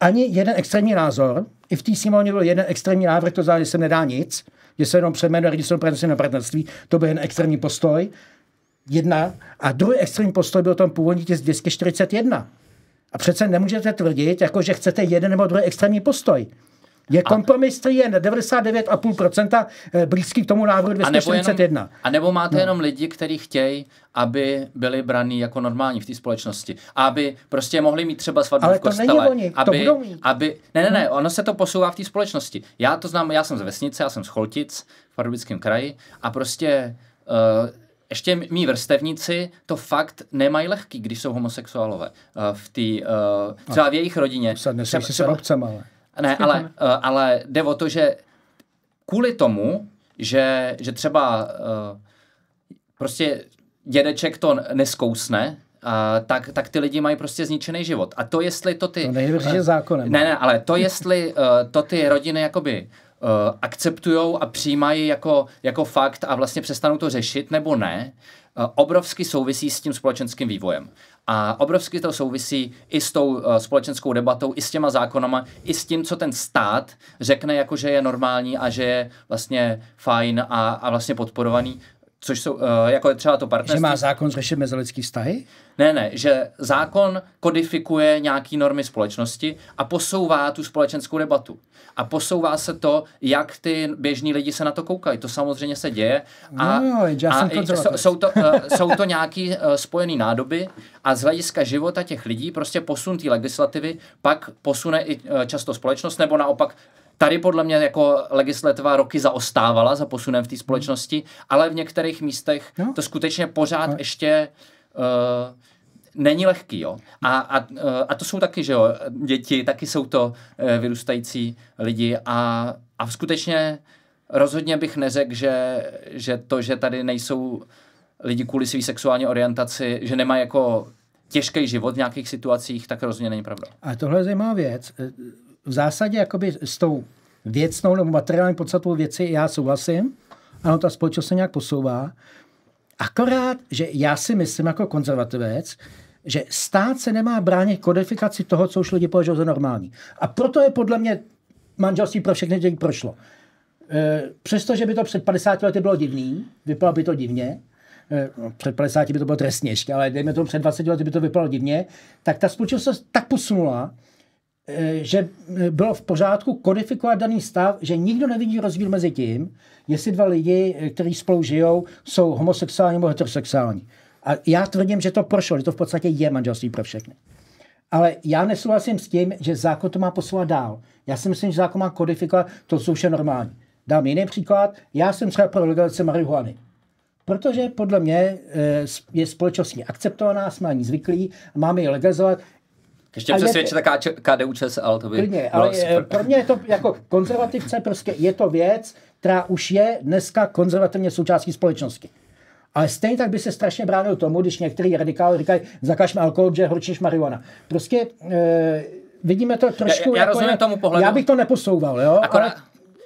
ani jeden extrémní názor. I v té sněmovně byl jeden extrémní návrh, to znamená, že se nedá nic, že se jenom přeměnuje registrou partnerství na partnerství. To byl jen extrémní postoj. Jedna. A druhý extrémní postoj byl tam původní tisk 241. A přece nemůžete tvrdit, jako že chcete jeden nebo druhý extrémní postoj. Je kompromis, který je 99,5% eh, blízký k tomu návrhu 241. A nebo, a nebo máte no. jenom lidi, kteří chtějí, aby byli braní jako normální v té společnosti. Aby prostě mohli mít třeba svatbu Ale v kostele. to není oni, aby, to budou mít. Aby, ne, ne, ne, ono se to posouvá v té společnosti. Já to znám, já jsem z vesnice, já jsem z Choltic v Pardubickém kraji a prostě uh, ještě mý vrstevníci to fakt nemají lehký, když jsou homosexuálové. Uh, v tý, uh, třeba v jejich rodině. Sadne si se babcem, ale. Ne, ale, uh, ale jde o to, že kvůli tomu, že, že třeba uh, prostě dědeček to neskousne, Uh, tak, tak ty lidi mají prostě zničený život. A to, jestli to ty... To nejde uh, zákonem. Ne, ne, ale to, jestli uh, to ty rodiny jakoby akceptují a přijímají jako, jako fakt a vlastně přestanou to řešit nebo ne, uh, obrovsky souvisí s tím společenským vývojem. A obrovsky to souvisí i s tou uh, společenskou debatou, i s těma zákonama, i s tím, co ten stát řekne, jako že je normální a že je vlastně fajn a, a vlastně podporovaný což jsou, uh, jako je třeba to partnerství. Že má zákon řešit mezilidský vztahy? Ne, ne, že zákon kodifikuje nějaký normy společnosti a posouvá tu společenskou debatu. A posouvá se to, jak ty běžní lidi se na to koukají. To samozřejmě se děje. A, no, já a jsem jsou, jsou, to, uh, jsou to nějaký uh, spojený nádoby a z hlediska života těch lidí prostě posun té legislativy pak posune i často společnost, nebo naopak Tady podle mě jako legislativa roky zaostávala za posunem v té společnosti, ale v některých místech no. to skutečně pořád no. ještě uh, není lehký. Jo? A, a, uh, a to jsou taky, že jo, děti, taky jsou to uh, vyrůstající lidi a, a skutečně rozhodně bych neřekl, že, že to, že tady nejsou lidi kvůli své sexuální orientaci, že nemají jako těžký život v nějakých situacích, tak rozhodně není pravda. A tohle je zajímavá věc v zásadě jakoby s tou věcnou nebo materiální podstatou věci já souhlasím. Ano, ta společnost se nějak posouvá. Akorát, že já si myslím jako konzervativec, že stát se nemá bránit kodifikaci toho, co už lidi považují za normální. A proto je podle mě manželství pro všechny děti prošlo. E, přestože by to před 50 lety bylo divný, vypadalo by to divně, e, no, před 50 by to bylo trestně ještě, ale dejme tomu před 20 lety by to vypadalo divně, tak ta společnost se tak posunula, že eh, bylo v pořádku kodifikovat daný stav, že nikdo nevidí rozdíl mezi tím, jestli dva lidi, eh, kteří spolu žijou, jsou homosexuální nebo heterosexuální. A já tvrdím, že to prošlo, že to v podstatě je manželství pro všechny. Ale já nesouhlasím s tím, že zákon to má posouvat dál. Já si myslím, že zákon má kodifikovat to, co už je normální. Dám jiný příklad. Já jsem třeba pro legalizaci marihuany. Protože podle mě je společnostně akceptovaná, jsme ani zvyklí, máme ji legalizovat. Ještě přesvědčit taká KDU ČSL, to by klidně, ale super. pro mě je to jako konzervativce, prostě je to věc, která už je dneska konzervativně součástí společnosti. Ale stejně tak by se strašně bránil tomu, když některý radikáli říkají, zakažme alkohol, že horší než marihuana. Prostě e, vidíme to trošku... Já, já jako, tomu pohledu. Já bych to neposouval, jo? Akorát, ale...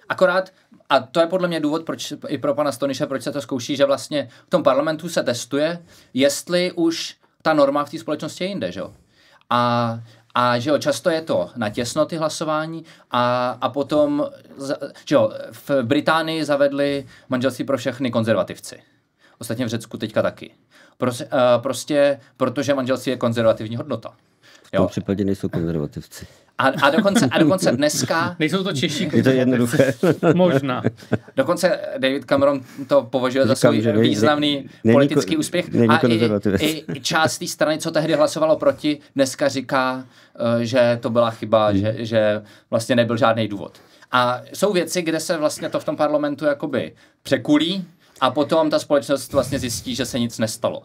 akorát a to je podle mě důvod, proč i pro pana Stoniše, proč se to zkouší, že vlastně v tom parlamentu se testuje, jestli už ta norma v té společnosti je jinde, že jo? A, a že jo, často je to na těsno ty hlasování a, a potom, že jo, v Británii zavedli manželství pro všechny konzervativci. Ostatně v Řecku teďka taky. Prostě, uh, prostě protože manželství je konzervativní hodnota. V tom případě nejsou konzervativci. A, a, dokonce, a dokonce dneska... Nejsou to Češi. Je to jednoduché. Možná. Dokonce David Cameron to považuje Říkám, za svůj významný ne, politický není, úspěch. Není a i, i část té strany, co tehdy hlasovalo proti, dneska říká, eh, že to byla chyba, hmm. že, že vlastně nebyl žádný důvod. A jsou věci, kde se vlastně to v tom parlamentu jakoby překulí a potom ta společnost vlastně zjistí, že se nic nestalo.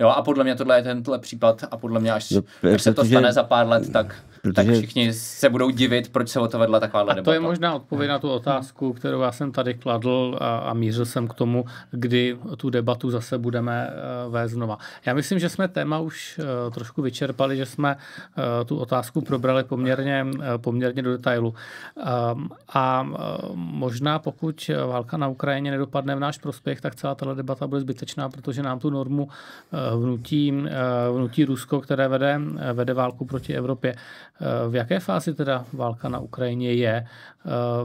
Jo, a podle mě tohle je tenhle případ a podle mě až, no, až se to stane za pár let, tak Protože... tak všichni se budou divit, proč se o to vedla taková debata. A to je možná odpověď na tu otázku, kterou já jsem tady kladl a, a mířil jsem k tomu, kdy tu debatu zase budeme uh, vést znova. Já myslím, že jsme téma už uh, trošku vyčerpali, že jsme uh, tu otázku probrali poměrně, uh, poměrně do detailu. Um, a uh, možná pokud válka na Ukrajině nedopadne v náš prospěch, tak celá tato debata bude zbytečná, protože nám tu normu uh, vnutí, uh, vnutí Rusko, které vede, vede válku proti Evropě. V jaké fázi teda válka na Ukrajině je?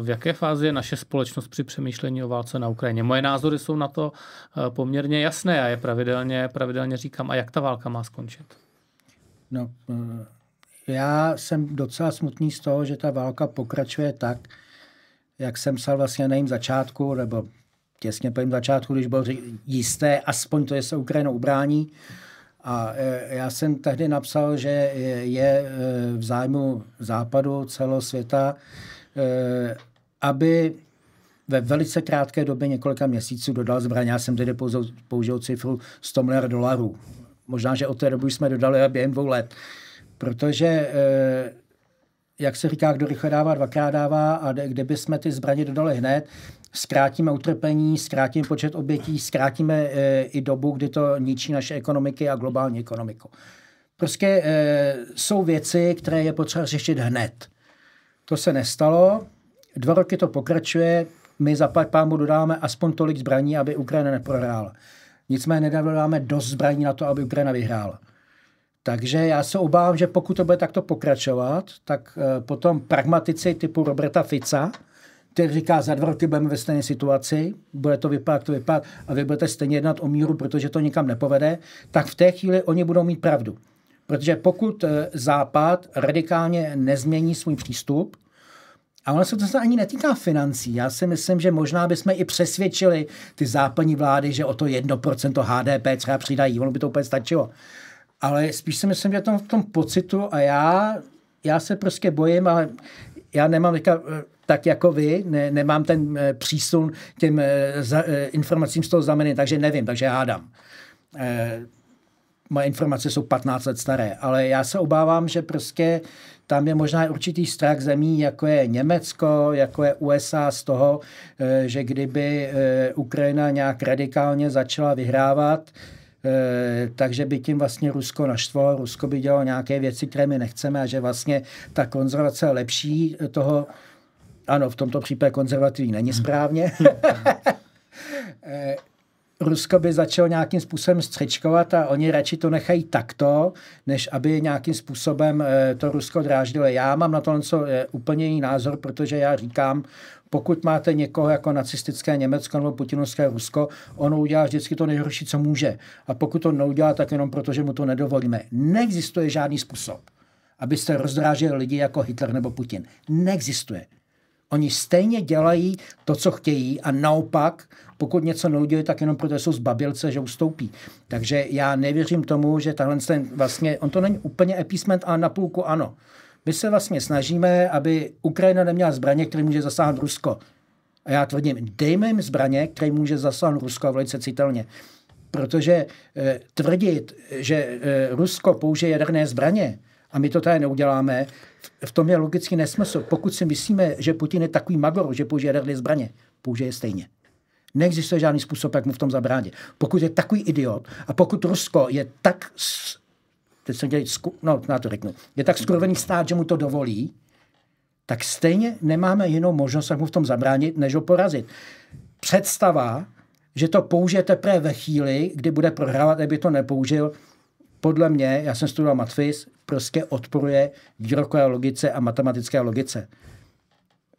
V jaké fázi je naše společnost při přemýšlení o válce na Ukrajině? Moje názory jsou na to eh, poměrně jasné a je pravidelně, pravidelně říkám. A jak ta válka má skončit? No, eh, já jsem docela smutný z toho, že ta válka pokračuje tak, jak jsem psal vlastně na jejím začátku, nebo těsně po jejím začátku, když bylo jisté, aspoň to, že se Ukrajina ubrání. A e, já jsem tehdy napsal, že je e, v zájmu západu celosvěta, e, aby ve velice krátké době několika měsíců dodal zbraně. Já jsem tedy použil, použil cifru 100 miliard dolarů. Možná, že od té doby jsme dodali během dvou let. Protože jak se říká, kdo rychle dává, dvakrát dává a kdyby jsme ty zbraně dodali hned, zkrátíme utrpení, zkrátíme počet obětí, zkrátíme e, i dobu, kdy to ničí naše ekonomiky a globální ekonomiku. Prostě e, jsou věci, které je potřeba řešit hned. To se nestalo, dva roky to pokračuje, my za pámu dodáme aspoň tolik zbraní, aby Ukrajina neprohrála. Nicméně nedodáme dost zbraní na to, aby Ukrajina vyhrála. Takže já se obávám, že pokud to bude takto pokračovat, tak uh, potom pragmatici typu Roberta Fica, který říká, za dva roky budeme ve stejné situaci, bude to vypadat, to vypadat a vy budete stejně jednat o míru, protože to nikam nepovede, tak v té chvíli oni budou mít pravdu. Protože pokud eh, Západ radikálně nezmění svůj přístup, a ono se to ani netýká financí. Já si myslím, že možná bychom i přesvědčili ty západní vlády, že o to 1% HDP třeba přidají. Ono by to úplně stačilo ale spíš si myslím, že tam v tom pocitu a já, já se prostě bojím, ale já nemám teďka, eh, tak jako vy, ne, nemám ten e, přísun těm e, za, e, informacím z toho znamení, takže nevím, takže hádám. E, moje informace jsou 15 let staré, ale já se obávám, že prostě tam je možná určitý strach zemí, jako je Německo, jako je USA z toho, že kdyby Ukrajina nějak radikálně začala vyhrávat, Eh, takže by tím vlastně Rusko naštvalo, Rusko by dělalo nějaké věci, které my nechceme a že vlastně ta konzervace lepší toho, ano, v tomto případě konzervativní není správně, eh, Rusko by začalo nějakým způsobem střečkovat a oni radši to nechají takto, než aby nějakým způsobem eh, to Rusko dráždilo. Já mám na to něco úplně jiný názor, protože já říkám, pokud máte někoho jako nacistické Německo nebo putinovské Rusko, ono udělá vždycky to nejhorší, co může. A pokud to neudělá, tak jenom proto, že mu to nedovolíme. Neexistuje žádný způsob, abyste rozdráželi lidi jako Hitler nebo Putin. Neexistuje. Oni stejně dělají to, co chtějí a naopak, pokud něco neudělají, tak jenom proto jsou zbabilce, že ustoupí. Takže já nevěřím tomu, že tahle ten vlastně, on to není úplně epísment, ale na půlku ano. My se vlastně snažíme, aby Ukrajina neměla zbraně, které může zasáhnout Rusko. A já tvrdím, dejme jim zbraně, které může zasáhnout Rusko a velice citelně. Protože e, tvrdit, že e, Rusko použije jaderné zbraně, a my to tady neuděláme, v, tom je logický nesmysl. Pokud si myslíme, že Putin je takový magor, že použije jaderné zbraně, použije stejně. Neexistuje žádný způsob, jak mu v tom zabránit. Pokud je takový idiot a pokud Rusko je tak teď jsem dělal, no, na to řeknu, je tak skurvený stát, že mu to dovolí, tak stejně nemáme jinou možnost, jak mu v tom zabránit, než ho porazit. Představa, že to použije teprve ve chvíli, kdy bude prohrávat, aby to nepoužil, podle mě, já jsem studoval matfis, prostě odporuje výrokové logice a matematické logice.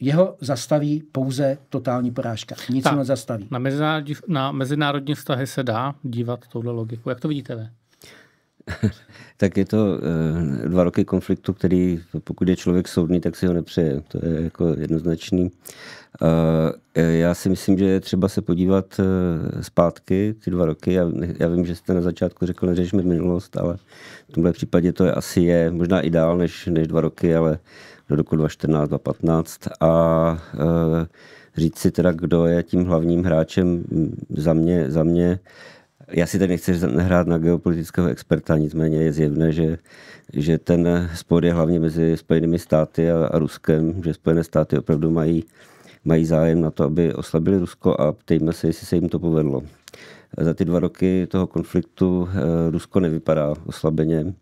Jeho zastaví pouze totální porážka. Nic ho nezastaví. Na mezinárodní, na mezinárodní vztahy se dá dívat touhle logiku. Jak to vidíte vy? tak je to uh, dva roky konfliktu, který pokud je člověk soudný, tak si ho nepřeje. To je jako jednoznačný. Uh, já si myslím, že je třeba se podívat uh, zpátky, ty dva roky. Já, já vím, že jste na začátku řekl, neřešme minulost, ale v tomhle případě to je asi je možná i dál než, než dva roky, ale do roku 2014, 2015. A říct si teda, kdo je tím hlavním hráčem za mě, za mě já si tady nechci hrát na geopolitického experta, nicméně je zjevné, že, že ten spor je hlavně mezi Spojenými státy a, a Ruskem, že Spojené státy opravdu mají, mají zájem na to, aby oslabili Rusko a ptejme se, jestli se jim to povedlo. Za ty dva roky toho konfliktu eh, Rusko nevypadá oslabeně.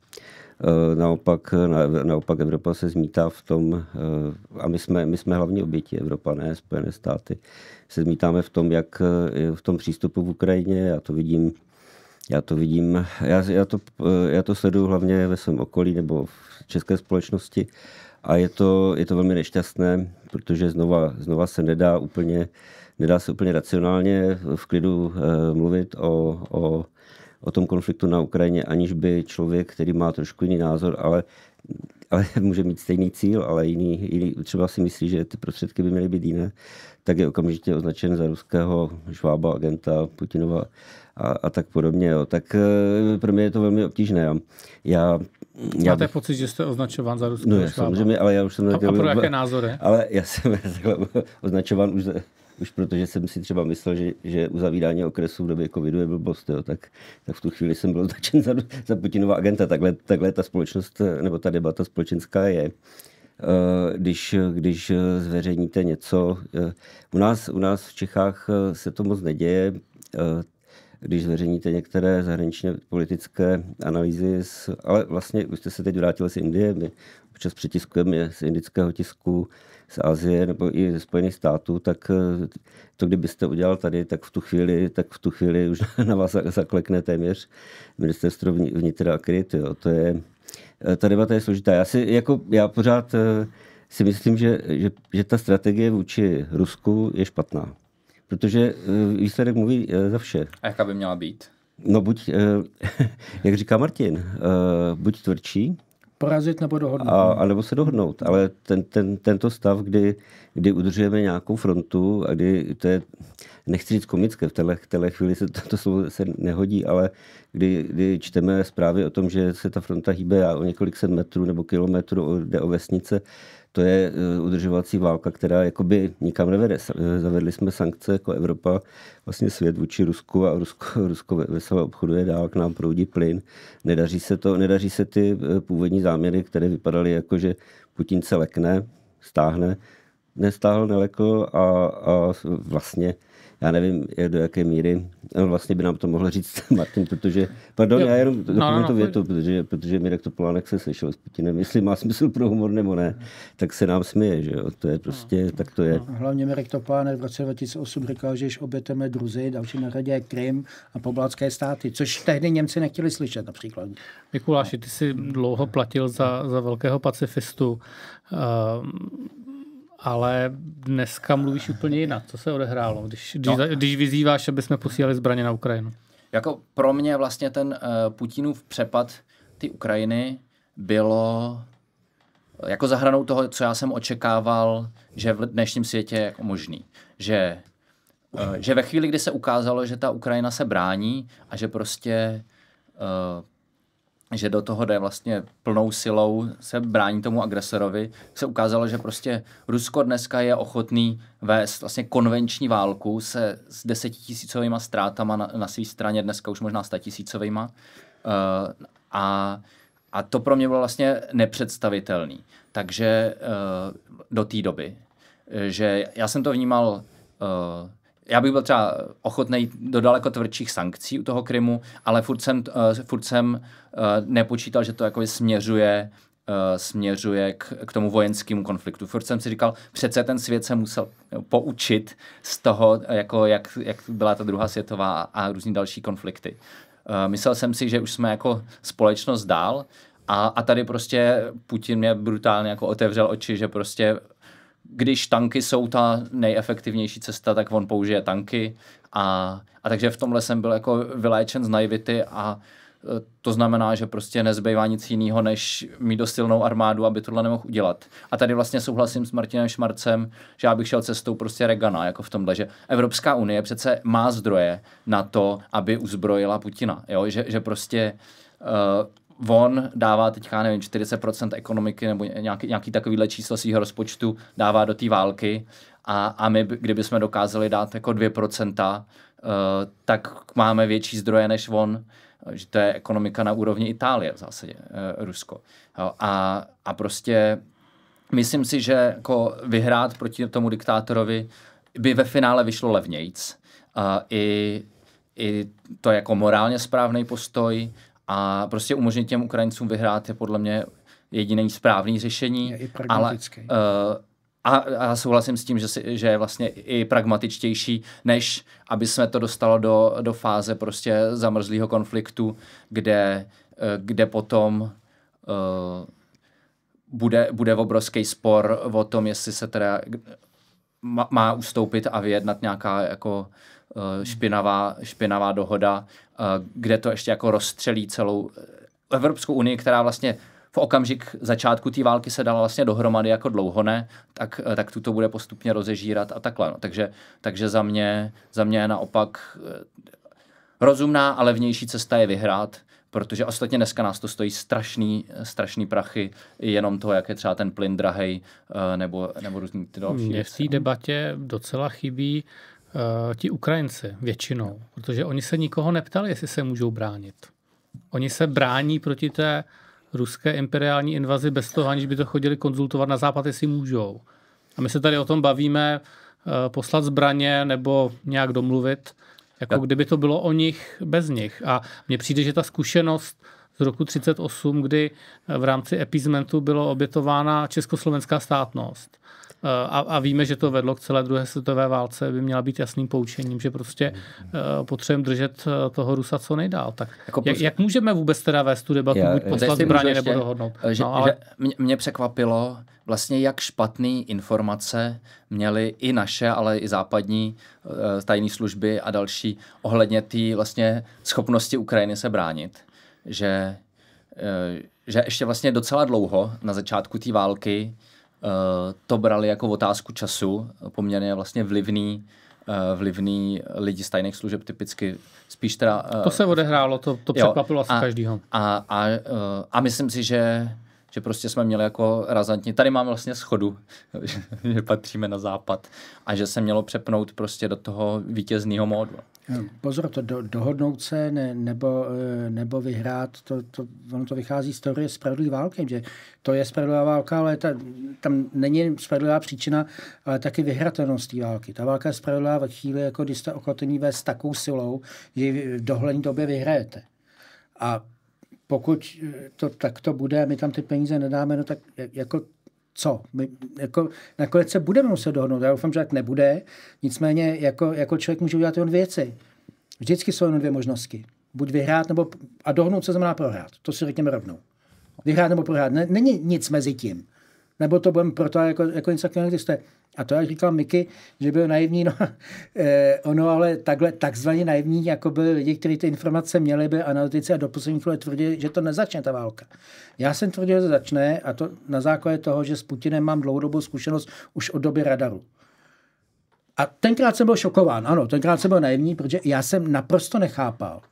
Eh, naopak, naopak Evropa se zmítá v tom, eh, a my jsme, my jsme hlavní oběti Evropa, ne Spojené státy, se zmítáme v tom, jak v tom přístupu v Ukrajině, já to vidím, já to vidím, já, já, to, já to sleduju hlavně ve svém okolí nebo v české společnosti. A je to, je to velmi nešťastné, protože znova, znova se nedá úplně, nedá se úplně racionálně v klidu eh, mluvit o, o, o tom konfliktu na Ukrajině, aniž by člověk, který má trošku jiný názor, ale ale může mít stejný cíl, ale jiný, jiný, třeba si myslí, že ty prostředky by měly být jiné, tak je okamžitě označen za ruského švába, agenta, Putinova a, a tak podobně. Jo. Tak eh, pro mě je to velmi obtížné. Já, já Máte bych... pocit, že jste označován za ruského no, švába? samozřejmě, ale já už jsem... A, a pro jaké názory? Ale já jsem označován už už protože jsem si třeba myslel, že, že uzavírání okresu v době covidu je blbost, jo, tak, tak v tu chvíli jsem byl označen za, za Putinova agenta. Takhle, takhle ta společnost, nebo ta debata společenská je. Eh, když, když zveřejníte něco, eh, u nás, u nás v Čechách eh, se to moc neděje, když zveřejníte některé zahraničně politické analýzy, ale vlastně už jste se teď vrátil z Indie, my občas přetiskujeme z indického tisku, z Asie nebo i ze Spojených států, tak eh, to, kdybyste udělal tady, tak v tu chvíli, tak v tu chvíli už na vás zaklekne téměř ministerstvo vnitra a kryt. Jo. To je, eh, ta debata je složitá. Já, si, jako, já pořád eh, si myslím, že, že, že ta strategie vůči Rusku je špatná. Protože výsledek mluví za vše. A jaká by měla být? No buď, jak říká Martin, buď tvrdší, porazit nebo dohodnout. A, a nebo se dohodnout. Ale ten, ten, tento stav, kdy, kdy udržujeme nějakou frontu a kdy to je, nechci říct komické, v téhle, téhle chvíli se to, to slovo se nehodí, ale kdy, kdy čteme zprávy o tom, že se ta fronta hýbe o několik set metrů nebo kilometrů, jde o vesnice, to je eh, udržovací válka, která jakoby nikam nevede. Eh, zavedli jsme sankce jako Evropa, vlastně svět vůči Rusku a Rusko, Rusko veselé obchoduje dál, k nám proudí plyn. Nedaří se, to, nedaří se ty eh, původní záměry, které vypadaly jako, že Putin se lekne, stáhne, nestáhl, nelekl a, a vlastně já nevím, do jaké míry, no vlastně by nám to mohl říct Martin, protože, pardon, jo. já jenom doplním no, no, to no, větu, protože, protože Mirek Topolánek se sešel s Putinem, jestli má smysl pro humor nebo ne, tak se nám směje, že jo, to je prostě, no. tak to je. No, hlavně Mirek Topolánek v roce 2008 říkal, že již oběteme druzy, další na řadě je Krym a pobaltské státy, což tehdy Němci nechtěli slyšet například. Mikuláši, ty jsi dlouho platil za, za velkého pacifistu. Uh, ale dneska mluvíš úplně jinak. Co se odehrálo, když, když, no. když vyzýváš, aby jsme posílali zbraně na Ukrajinu? Jako pro mě vlastně ten uh, Putinův přepad ty Ukrajiny bylo jako zahranou toho, co já jsem očekával, že v dnešním světě je jako možný. Že, uh, že ve chvíli, kdy se ukázalo, že ta Ukrajina se brání a že prostě uh, že do toho jde vlastně plnou silou, se brání tomu agresorovi, se ukázalo, že prostě Rusko dneska je ochotný vést vlastně konvenční válku se s desetitisícovými ztrátama na, na své straně, dneska už možná statisícovýma. Uh, a, a to pro mě bylo vlastně nepředstavitelný. Takže uh, do té doby, že já jsem to vnímal uh, já bych byl třeba ochotný do daleko tvrdších sankcí u toho Krymu, ale furt jsem, uh, furt jsem uh, nepočítal, že to jako směřuje uh, směřuje k, k tomu vojenskému konfliktu. Furt jsem si říkal, přece ten svět se musel poučit z toho, jako jak, jak byla ta druhá světová a různý další konflikty. Myslel jsem si, že už jsme jako společnost dál a, a tady prostě Putin mě brutálně jako otevřel oči, že prostě když tanky jsou ta nejefektivnější cesta, tak on použije tanky a, a takže v tomhle jsem byl jako vyléčen z naivity a e, to znamená, že prostě nezbývá nic jiného, než mít dost silnou armádu, aby tohle nemohl udělat. A tady vlastně souhlasím s Martinem Šmarcem, že já bych šel cestou prostě Regana, jako v tomhle, že Evropská unie přece má zdroje na to, aby uzbrojila Putina. Jo? Že, že prostě uh, on dává teďka, nevím, 40% ekonomiky nebo nějaký, nějaký takovýhle číslo svého rozpočtu dává do té války a, a my, kdybychom dokázali dát jako 2%, uh, eh, tak máme větší zdroje než on, že to je ekonomika na úrovni Itálie v zásadě, uh, Rusko. Jo, a, a prostě myslím si, že jako vyhrát proti tomu diktátorovi by ve finále vyšlo levnějc. Uh, i, I to jako morálně správný postoj, a prostě umožnit těm Ukrajincům vyhrát je podle mě jediný správný řešení. Je i ale, uh, a, a souhlasím s tím, že, si, že je vlastně i pragmatičtější, než aby jsme to dostalo do, do fáze prostě zamrzlého konfliktu, kde, uh, kde potom uh, bude, bude obrovský spor o tom, jestli se teda má, má ustoupit a vyjednat nějaká jako uh, špinavá, špinavá dohoda, kde to ještě jako rozstřelí celou Evropskou unii, která vlastně v okamžik začátku té války se dala vlastně dohromady jako dlouho ne, tak, tak tu to bude postupně rozežírat a takhle. No. Takže, takže za, mě, za mě naopak rozumná a levnější cesta je vyhrát, protože ostatně dneska nás to stojí strašný, strašný prachy, jenom to, jak je třeba ten plyn drahej, nebo, nebo různý ty další Mně v té debatě docela chybí uh, ti Ukrajinci většinou, protože oni se nikoho neptali, jestli se můžou bránit. Oni se brání proti té ruské imperiální invazi bez toho, aniž by to chodili konzultovat na západ, jestli můžou. A my se tady o tom bavíme, uh, poslat zbraně nebo nějak domluvit, jako kdyby to bylo o nich bez nich. A mně přijde, že ta zkušenost z roku 38, kdy v rámci epizmentu bylo obětována československá státnost, a, a víme, že to vedlo k celé druhé světové válce, by měla být jasným poučením, že prostě uh, potřebujeme držet eh, toho Rusa co nejdál. Tak jako jak, jak můžeme vůbec teda vést tu debatu, Já, buď poslat zbraně nebo dohodnout? Že, no, ale... že mě, mě překvapilo vlastně, jak špatné informace měly i naše, ale i západní uh, tajné služby a další ohledně té vlastně schopnosti Ukrajiny se bránit. Že, uh, že ještě vlastně docela dlouho na začátku té války Eh, to brali jako otázku času, poměrně vlastně vlivný, eh, vlivný lidi z tajných služeb typicky spíš teda... Eh, to se odehrálo, to, to překvapilo asi každýho. A, a, a myslím si, že že prostě jsme měli jako razantně, tady máme vlastně schodu, že patříme na západ a že se mělo přepnout prostě do toho vítězného módu. Pozor, to do, dohodnout se ne, nebo, eh, nebo vyhrát, to, to, ono to vychází z teorie spravedlivé války, že to je spravedlivá válka, ale ta, tam není spravedlivá příčina, ale taky vyhratelnost té války. Ta válka je spravedlivá ve chvíli, jako když jste ochotní vést takovou silou, že v dohledné době vyhrajete. A pokud to takto bude my tam ty peníze nedáme, no tak jako co? My jako, nakonec se budeme muset dohodnout. Já doufám, že tak nebude. Nicméně jako, jako člověk může udělat jen věci. Vždycky jsou jen dvě možnosti. Buď vyhrát, nebo a dohodnout se znamená prohrát. To si řekněme rovnou. Vyhrát nebo prohrát. Není nic mezi tím. Nebo to budeme proto, jako, jako něco takového existuje. A to, jak říkal Miky, že byl naivní, no, eh, ono ale takhle takzvaně naivní, jako byli lidi, kteří ty informace měli, by analytici a do poslední chvíle tvrdili, že to nezačne ta válka. Já jsem tvrdil, že začne a to na základě toho, že s Putinem mám dlouhodobou zkušenost už od doby radaru. A tenkrát jsem byl šokován, ano, tenkrát jsem byl naivní, protože já jsem naprosto nechápal,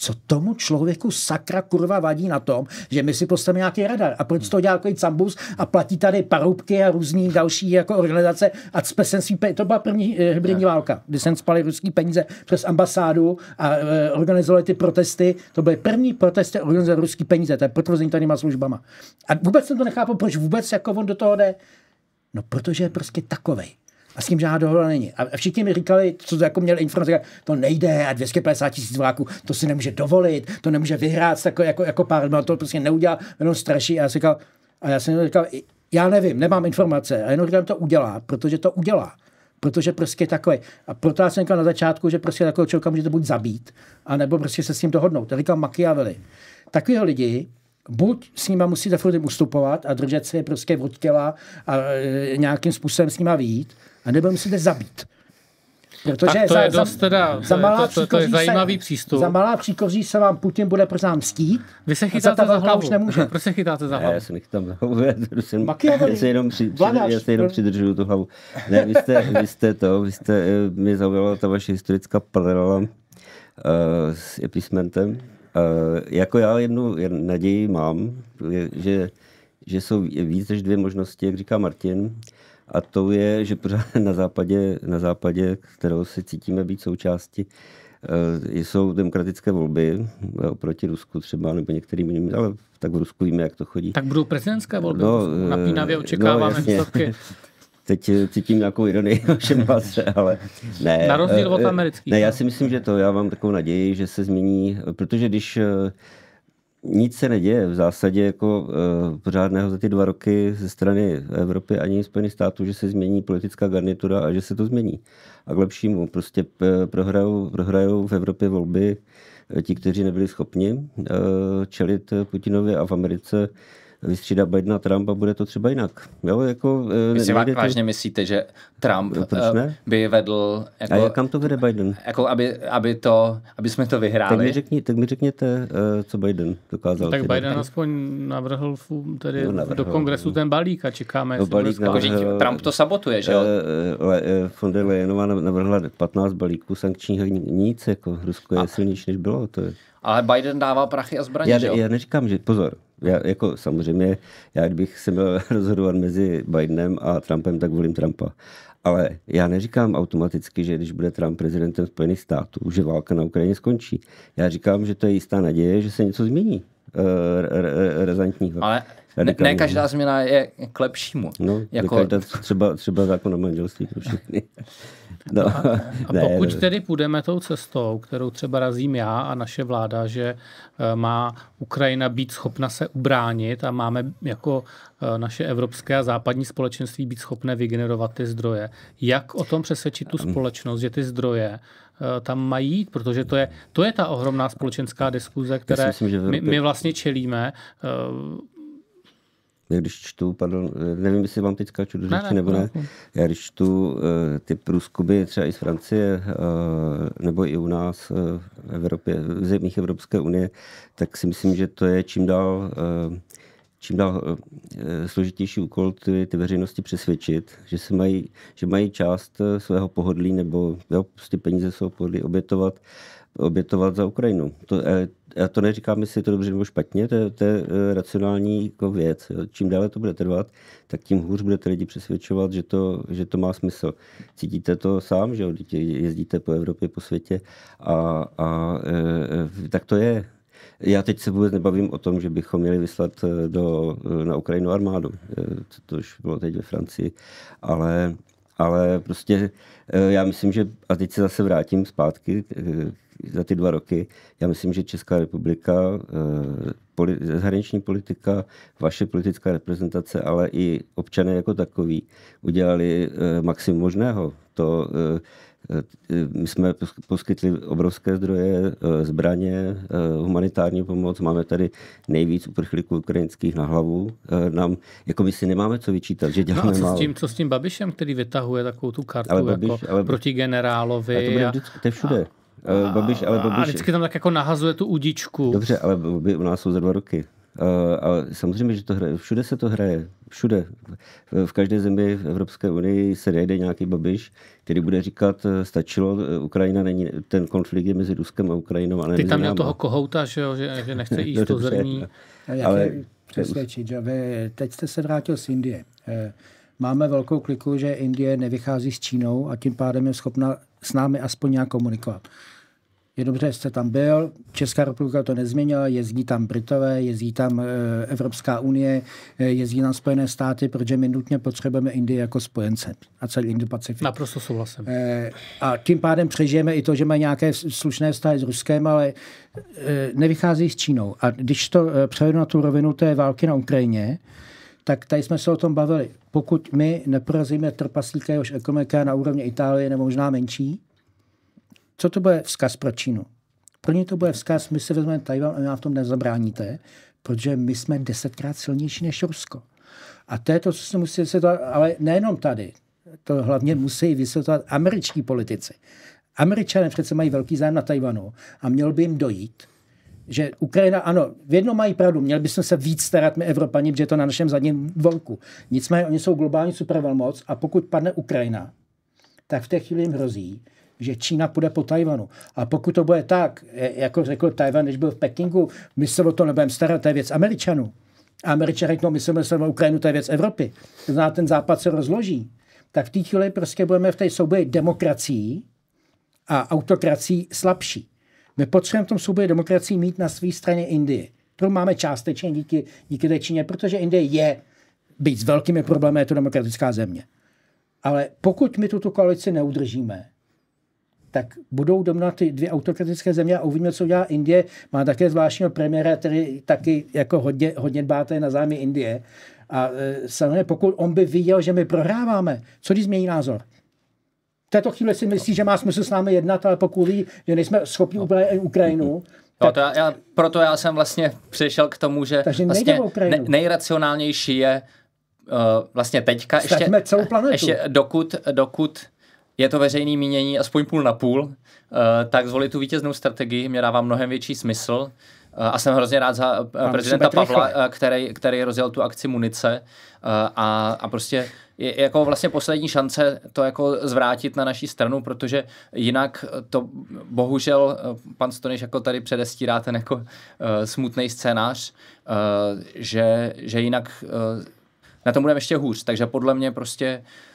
co tomu člověku sakra kurva vadí na tom, že my si postavíme nějaký radar. A proč to dělá takový cambus a platí tady paroubky a různý další jako organizace a cpe sem svý To byla první eh, hybridní válka, kdy jsem spali ruský peníze přes ambasádu a e, organizovali ty protesty. To byly první protesty organizovali ruský peníze, to je potvrzení tady službama. A vůbec jsem to nechápal, proč vůbec jako on do toho jde. No, protože je prostě takovej a s tím žádná dohoda není. A všichni mi říkali, co jako měli informace, to nejde a 250 tisíc vojáků, to si nemůže dovolit, to nemůže vyhrát tako, jako, jako pár, no to prostě neudělá, jenom straší. A já, říkal, a já jsem říkal, já nevím, nemám informace, a jenom říkám, to udělá, protože to udělá. Protože prostě takový. A proto já jsem říkal na začátku, že prostě takového člověka můžete buď zabít, anebo prostě se s ním dohodnout. To říkal Machiavelli. Takového lidi, buď s nima musíte furt ustupovat a držet se prostě od těla a e, nějakým způsobem s nima výjít, a nebo musíte zabít. Protože tak to za, je dost teda, za, malá to, to, to je zajímavý se, přístup. Za malá příkoří se vám Putin bude nám mstít. Vy se chytáte za, za hlavu. Už nemůže. Proč se chytáte za hlavu? já se nechytám za hlavu. Já, jsem, já se jenom, při, při, já se jenom přidržuju tu hlavu. Ne, vy jste, vy jste to, vy jste, eh, mě zaujala ta vaše historická paralela uh, s epismentem. Uh, jako já jednu naději mám, že, že jsou víc než dvě možnosti, jak říká Martin. A to je, že pořád na západě, na západě kterého se cítíme být součástí, eh, jsou demokratické volby eh, oproti Rusku třeba, nebo některým jiným, ale tak v Rusku víme, jak to chodí. Tak budou prezidentské volby? No, Napínavě eh, očekáváme no, výsledky. Teď cítím nějakou ironii všem páse, ale ne. Na rozdíl od amerických. Ne, já si myslím, že to, já mám takovou naději, že se změní, protože když nic se neděje v zásadě jako uh, pořádného za ty dva roky ze strany Evropy ani Spojených států, že se změní politická garnitura a že se to změní. A k lepšímu. Prostě prohrajou, prohrajou v Evropě volby eh, ti, kteří nebyli schopni uh, čelit Putinovi a v Americe vystřídá Bidena a Trump a bude to třeba jinak. Jo, jako, eh, Vy si vážně to... myslíte, že Trump no, eh, by vedl... Jako, a kam to vede Biden? Jako aby, aby, to, aby jsme to vyhráli? Tak mi, řekni, tak mi řekněte, co Biden dokázal. No, tak. Biden aspoň navrhl tedy no, navrhl, do kongresu no. ten balík a čekáme. No, balík navrhl, Trump to sabotuje, že jo? von der Leyenová navrhla 15 balíků sankčních nic, jako Rusko je a... silnější, než bylo. To je... Ale Biden dává prachy a zbraně, já, že jo? Já neříkám, že pozor, já, jako samozřejmě, já kdybych se měl rozhodovat mezi Bidenem a Trumpem, tak volím Trumpa. Ale já neříkám automaticky, že když bude Trump prezidentem Spojených států, že válka na Ukrajině skončí. Já říkám, že to je jistá naděje, že se něco změní uh, razantního. Ale ne, ne každá změna je k lepšímu. No, jako... třeba, třeba zákon o manželství pro všechny. No, a, a ne, pokud ne. tedy půjdeme tou cestou, kterou třeba razím já a naše vláda, že eh, má Ukrajina být schopna se ubránit a máme jako eh, naše evropské a západní společenství být schopné vygenerovat ty zdroje. Jak o tom přesvědčit tu společnost, že ty zdroje eh, tam mají jít, protože to je, to je ta ohromná společenská diskuze, které myslím, my, my vlastně čelíme když čtu, pardon, nevím, jestli vám teď skáču do řeči nebo ne, já když čtu uh, ty průzkumy třeba i z Francie, uh, nebo i u nás uh, v Evropě, v zemích Evropské unie, tak si myslím, že to je čím dál čím dál složitější úkol ty, ty veřejnosti přesvědčit, že, se mají, že mají část svého pohodlí nebo jo, prostě peníze svého pohodlí obětovat obětovat za Ukrajinu. To, eh, já to neříkám, jestli je to dobře nebo špatně, to je, to je eh, racionální jako věc. Čím déle to bude trvat, tak tím hůř budete lidi přesvědčovat, že to, že to má smysl. Cítíte to sám, že jezdíte po Evropě, po světě a, a e, tak to je. Já teď se vůbec nebavím o tom, že bychom měli vyslat do, na Ukrajinu armádu, to už bylo teď ve Francii, ale, ale prostě já myslím, že, a teď se zase vrátím zpátky za ty dva roky. Já myslím, že Česká republika, eh, zahraniční politika, vaše politická reprezentace, ale i občané jako takový udělali eh, maximum možného. To eh, my jsme poskytli obrovské zdroje, zbraně, humanitární pomoc. Máme tady nejvíc uprchlíků ukrajinských na hlavu. Nám, jako my si nemáme co vyčítat, že děláme no a co málo. S tím, co s tím Babišem, který vytahuje takovou tu kartu ale Babiš, jako ale, proti generálovi? A to, bude vždycky, to je všude. A, Uh, Babiš, ale Babiš... A vždycky tam tak jako nahazuje tu udičku. Dobře, ale by u nás jsou za dva roky. Uh, ale samozřejmě, že to hraje. Všude se to hraje. Všude. V každé zemi v Evropské unii se najde nějaký babiš, který bude říkat, eh, stačilo, Ukrajina není, ten konflikt je mezi Ruskem a Ukrajinou. A Ty tam měl toho kohouta, že, jo, že, že nechce jíst to zrní. Ale přesvědčit, že vy teď jste se vrátil z Indie. Máme velkou kliku, že Indie nevychází s Čínou a tím pádem je schopna s námi aspoň nějak komunikovat. Je dobře, že jste tam byl, Česká republika to nezměnila, jezdí tam Britové, jezdí tam e, Evropská unie, e, jezdí tam Spojené státy, protože my nutně potřebujeme Indii jako spojence a celý Indo-Pacifik. Naprosto souhlasím. E, a tím pádem přežijeme i to, že mají nějaké slušné vztahy s Ruskem, ale nevychází s Čínou. A když to přejdu na tu rovinu té války na Ukrajině, tak tady jsme se o tom bavili. Pokud my neporazíme trpaslíka, jehož ekonomika na úrovni Itálie nebo možná menší, co to bude vzkaz pro Čínu? Pro ně to bude vzkaz, my si vezmeme Tajvan a nám v tom nezabráníte, protože my jsme desetkrát silnější než Rusko. A to je to, co se musí vysvětlovat, ale nejenom tady. To hlavně musí vysvětlovat američtí politici. Američané přece mají velký zájem na Tajvanu a měl by jim dojít, že Ukrajina, ano, v jednom mají pravdu, měli bychom se víc starat my Evropani, protože je to na našem zadním dvorku. Nicméně oni jsou globální supervelmoc a pokud padne Ukrajina, tak v té chvíli jim hrozí, že Čína půjde po Tajvanu. A pokud to bude tak, jako řekl Tajvan, když byl v Pekingu, my se o to nebudeme starat, to je věc Američanů. A Američané řeknou, my se o Ukrajinu, to je věc Evropy. To znamená, ten západ se rozloží. Tak v té chvíli prostě budeme v té souboji demokracií a autokracií slabší. My potřebujeme v tom souboji demokracii mít na své straně Indii. To máme částečně díky, díky té Číně, protože Indie je, být s velkými problémy, je to demokratická země. Ale pokud my tuto koalici neudržíme, tak budou dominovat ty dvě autokratické země a uvidíme, co udělá Indie. Má také zvláštního premiéra, který taky jako hodně, hodně dbáte na zájmy Indie. A e, samozřejmě, pokud on by viděl, že my prohráváme, co když změní názor? V této chvíli si myslí, že má smysl s námi jednat, ale pokud ví, že nejsme schopni ubrát Ukrajinu, Jo, to já, já, proto já jsem vlastně přišel k tomu, že Takže vlastně ne, nejracionálnější je uh, vlastně teďka ještě, celou planetu. ještě dokud, dokud je to veřejný mínění aspoň půl na půl, uh, tak zvolit tu vítěznou strategii mě dává mnohem větší smysl. Uh, a jsem hrozně rád za prezidenta Pavla, který, který rozjel tu akci munice a, a prostě je jako vlastně poslední šance to jako zvrátit na naší stranu, protože jinak to bohužel uh, pan Stoniš jako tady předestírá ten jako uh, smutný scénář, uh, že, že jinak uh, na tom budeme ještě hůř. Takže podle mě prostě uh,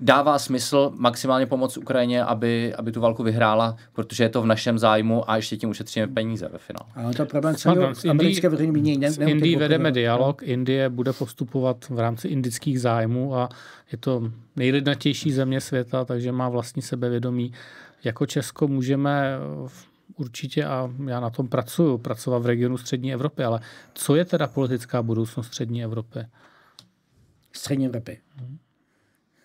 dává smysl maximálně pomoct Ukrajině, aby, aby tu válku vyhrála, protože je to v našem zájmu a ještě tím ušetříme peníze ve finále. Ale to problém Pardon, s Indií- americké veřejné mínění. Ne, S. Indií vedeme dialog, Indie bude postupovat v rámci indických zájmů a je to nejlidnatější země světa, takže má vlastní sebevědomí. Jako Česko můžeme v- určitě, a já na tom pracuju, pracovat v regionu střední Evropy, ale co je teda politická budoucnost střední Evropy? střední Evropy.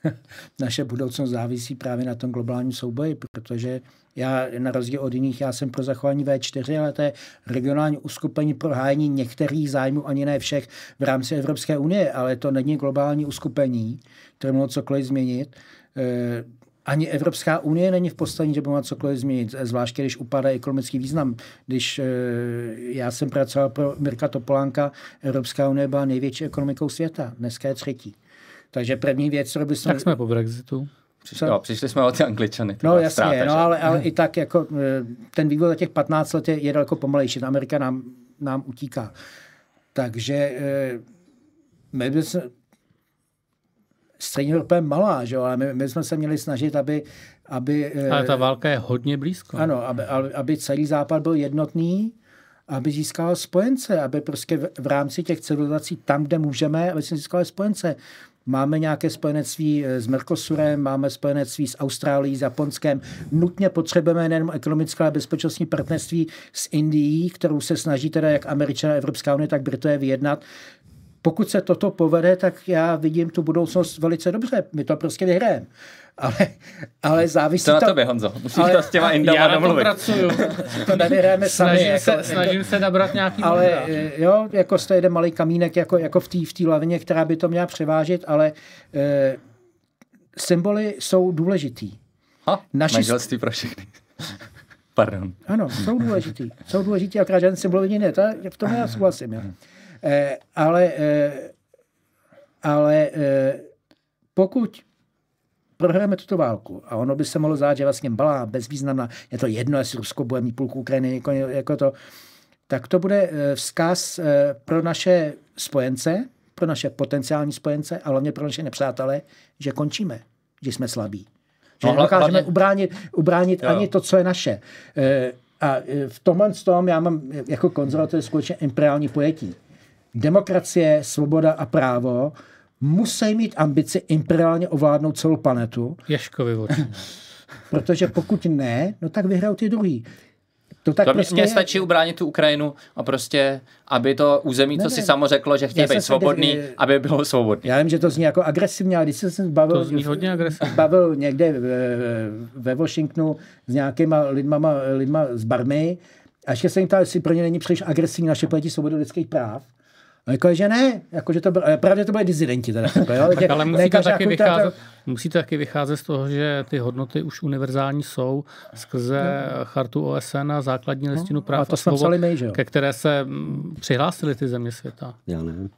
Naše budoucnost závisí právě na tom globálním souboji, protože já na rozdíl od jiných, já jsem pro zachování V4, ale to je regionální uskupení pro hájení některých zájmů, ani ne všech v rámci Evropské unie, ale to není globální uskupení, které mohlo cokoliv změnit. Eh, Ani Evropská unie není v postavení, že by mohla cokoliv změnit, zvláště když upadá ekonomický význam. Když eh, já jsem pracoval pro Mirka Topolánka, Evropská unie byla největší ekonomikou světa, dneska je třetí. Takže první věc, kterou bychom... Jak jsme po Brexitu? Přišli, jo, přišli jsme o ty angličany. No jasně, ztráta, no, ale, ale i tak jako eh, ten vývoj za těch 15 let je, je daleko pomalejší. Ta Amerika nám, nám utíká. Takže eh, my bychom, střední Evropa je malá, že jo, ale my, my jsme se měli snažit, aby, aby eh, Ale ta válka je hodně blízko. ano, aby, aby, aby celý západ byl jednotný, aby získal spojence, aby prostě v, v rámci těch civilizací tam, kde můžeme, aby jsme získali spojence. Máme nějaké spojenectví eh, s Mercosurem, máme spojenectví s Austrálií, s Japonskem. Nutně potřebujeme nejen ekonomické, ale bezpečnostní partnerství s Indií, kterou se snaží teda jak Američané, Evropská unie, tak Britové vyjednat. Pokud se toto povede, tak já vidím tu budoucnost velice dobře. My to prostě vyhrajeme. Ale, ale závisí To na to... tobě, Honzo. Musíš ale- to s těma Indama Já na tom domluvit. pracuju. To nevyhrajeme sami. Snažím jako, se, snažím se nabrat nějaký ale eh, jo, jako to jeden malý kamínek jako, jako v té v lavině, která by to měla převážit, ale e, symboly jsou důležitý. Ha, naši- manželství pro všechny. Pardon. Ano, jsou důležitý. Jsou důležitý, akorát žádný symbol vidí ne. To, v tom já souhlasím. Já. E, ale e, ale e, pokud prohráme tuto válku a ono by se mohlo zdát, že vlastně balá bezvýznamná, je to jedno, jestli Rusko bude mít půlku Ukrajiny, jako, jako to, tak to bude eh, vzkaz eh, pro naše spojence, pro naše potenciální spojence a hlavně pro naše nepřátele, že končíme, že jsme slabí. Že No, nedokážeme hlavně- ubránit, ubránit Jo. ani to, co je naše. Eh, A eh, v tomhle z tom já mám eh, jako konzervativ skutečně imperiální pojetí. Demokracie, svoboda a právo musí mít ambici imperiálně ovládnout celou planetu, Ješkovi oči. protože pokud ne, no tak vyhrajou ty druhý. To tak To mě, prostě mně je. stačí ubránit tu Ukrajinu a prostě, aby to území, co Ne, si ne. samo řeklo, že chtějí být svobodný, tedy- aby bylo svobodný. Já vím, že to zní jako agresivně, ale když jsem se bavil, To zní hodně agresivně. bavil někde ve, ve Washingtonu s nějakýma lidma, lidma z Barmy a ještě se jim ptal, jestli pro ně není příliš agresivní naše pojetí svobody lidských práv. A jako, že ne, jako, že to byl, pravdě to byly dizidenti. Teda, jako, jo, Tak ale musíte každá taky, kultura- vycházet, musíte taky vycházet z toho, že ty hodnoty už univerzální jsou skrze chartu OSN a základní listinu a práv to a jsme svobod, psali my, že jo? ke které se mm, přihlásily ty země světa. Já nevím.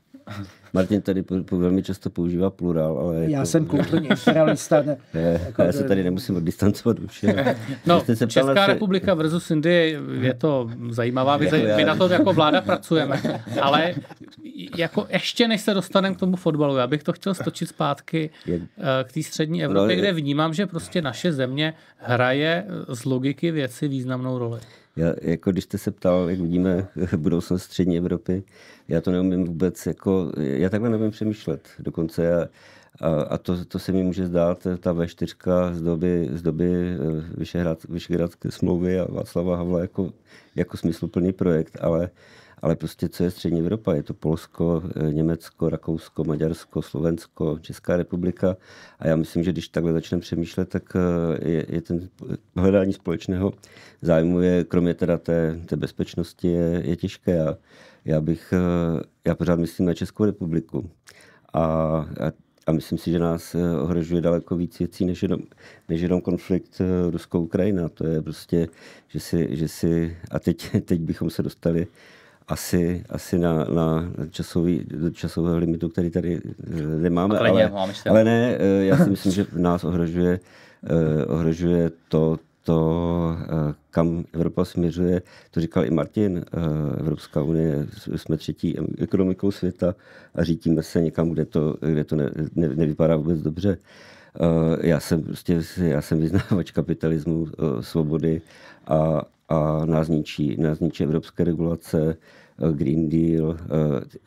Martin tady po, po, velmi často používá plurál, ale Já jako, jsem kulturní imperialista. Ne, je, já se tady nemusím oddistancovat už. je. No, se Česká na- republika versus Indie je to zajímavá vize. Jako já- My na to jako vláda pracujeme. Ale jako ještě než se dostaneme k tomu fotbalu, já bych to chtěl stočit zpátky Je- eh, k té střední Evropě, je- kde vnímám, že prostě naše země hraje z logiky věci významnou roli. Já, jako když jste se ptal, jak vidíme budoucnost střední Evropy, já to neumím vůbec, jako, já takhle nevím přemýšlet dokonce. Já, a, a to, to se mi může zdát, ta V4 z doby, z doby eh, Vyšehrad, Vyšehradské smlouvy a Václava Havla jako, jako smysluplný projekt, ale, ale prostě co je střední Evropa? Je to Polsko, eh, Německo, Rakousko, Maďarsko, Slovensko, Česká republika a já myslím, že když takhle začneme přemýšlet, tak eh, je, je ten hledání společného zájmu je, kromě teda té, té bezpečnosti, je, je těžké. Já, já bych, já pořád myslím na Českou republiku. A, a a myslím si, že nás eh, ohrožuje daleko víc věcí, než jenom, než jenom konflikt eh, Rusko-Ukrajina. To je prostě, že si, že si a teď, teď bychom se dostali asi, asi na, na časový, časového limitu, který tady eh, nemáme. Ale, ale ne, já si myslím, že nás ohrožuje, ohrožuje to, to, eh, kam Evropa směřuje, to říkal i Martin, eh, Evropská unie, jsme třetí ekonomikou světa a řítíme se někam, kde to, kde to ne, ne, nevypadá vůbec dobře. Eh, já jsem prostě, já jsem vyznávač kapitalismu, svobody a, a nás ničí, nás ničí evropské regulace, Green Deal,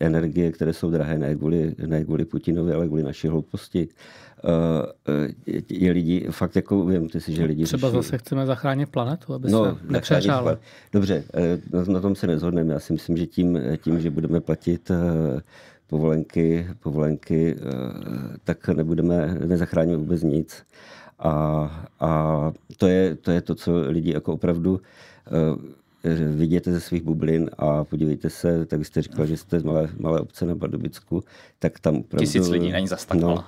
energie, které jsou drahé ne kvůli, ne kvůli Putinovi, ale kvůli naší hlouposti. Je lidi, fakt jako uvědomte si, že lidi... Třeba řeší. zase chceme zachránit planetu, aby no, se nepřehřálo. Dobře, eh, na, na tom se nezhodneme. Já si myslím, že tím, tím že budeme platit povolenky, povolenky uh, tak nebudeme, nezachráníme vůbec nic. A, a to, je, to je to, co lidi jako opravdu viděte ze svých bublin a podívejte se, tak jste říkal, že jste z malé, malé obce na Bardubicku, tak tam opravdu... Tisíc lidí, není zas tak no,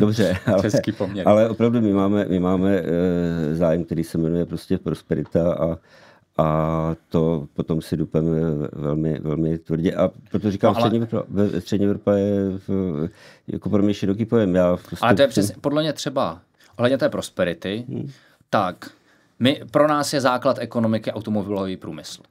Dobře, ale, ale opravdu my máme, my máme e, zájem, který se jmenuje prostě prosperita a, a to potom si dupeme velmi, velmi tvrdě. A proto říkám, no, ale... střední, Evropa, střední Evropa je v, jako pro mě široký pojem. Já prostě ale to je přesně, podle mě třeba, ohledně té prosperity, hmm. tak my, pro nás je základ ekonomiky automobilový průmysl.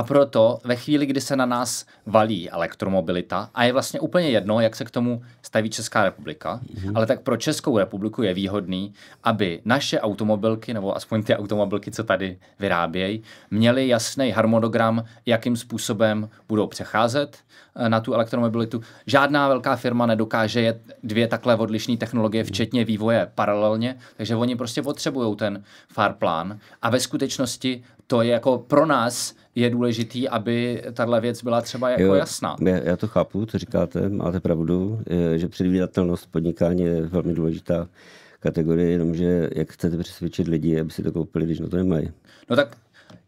A proto ve chvíli, kdy se na nás valí elektromobilita, a je vlastně úplně jedno, jak se k tomu staví Česká republika, mm-hmm. ale tak pro Českou republiku je výhodný, aby naše automobilky, nebo aspoň ty automobilky, co tady vyrábějí, měly jasný harmonogram, jakým způsobem budou přecházet eh, na tu elektromobilitu. Žádná velká firma nedokáže jet dvě takhle odlišné technologie, včetně vývoje paralelně, takže oni prostě potřebují ten far plán. A ve skutečnosti to je jako pro nás je důležitý, aby tahle věc byla třeba jako jo, jasná. Já, já to chápu, co říkáte, máte pravdu, že předvídatelnost podnikání je velmi důležitá kategorie, jenomže jak chcete přesvědčit lidi, aby si to koupili, když na to nemají. No tak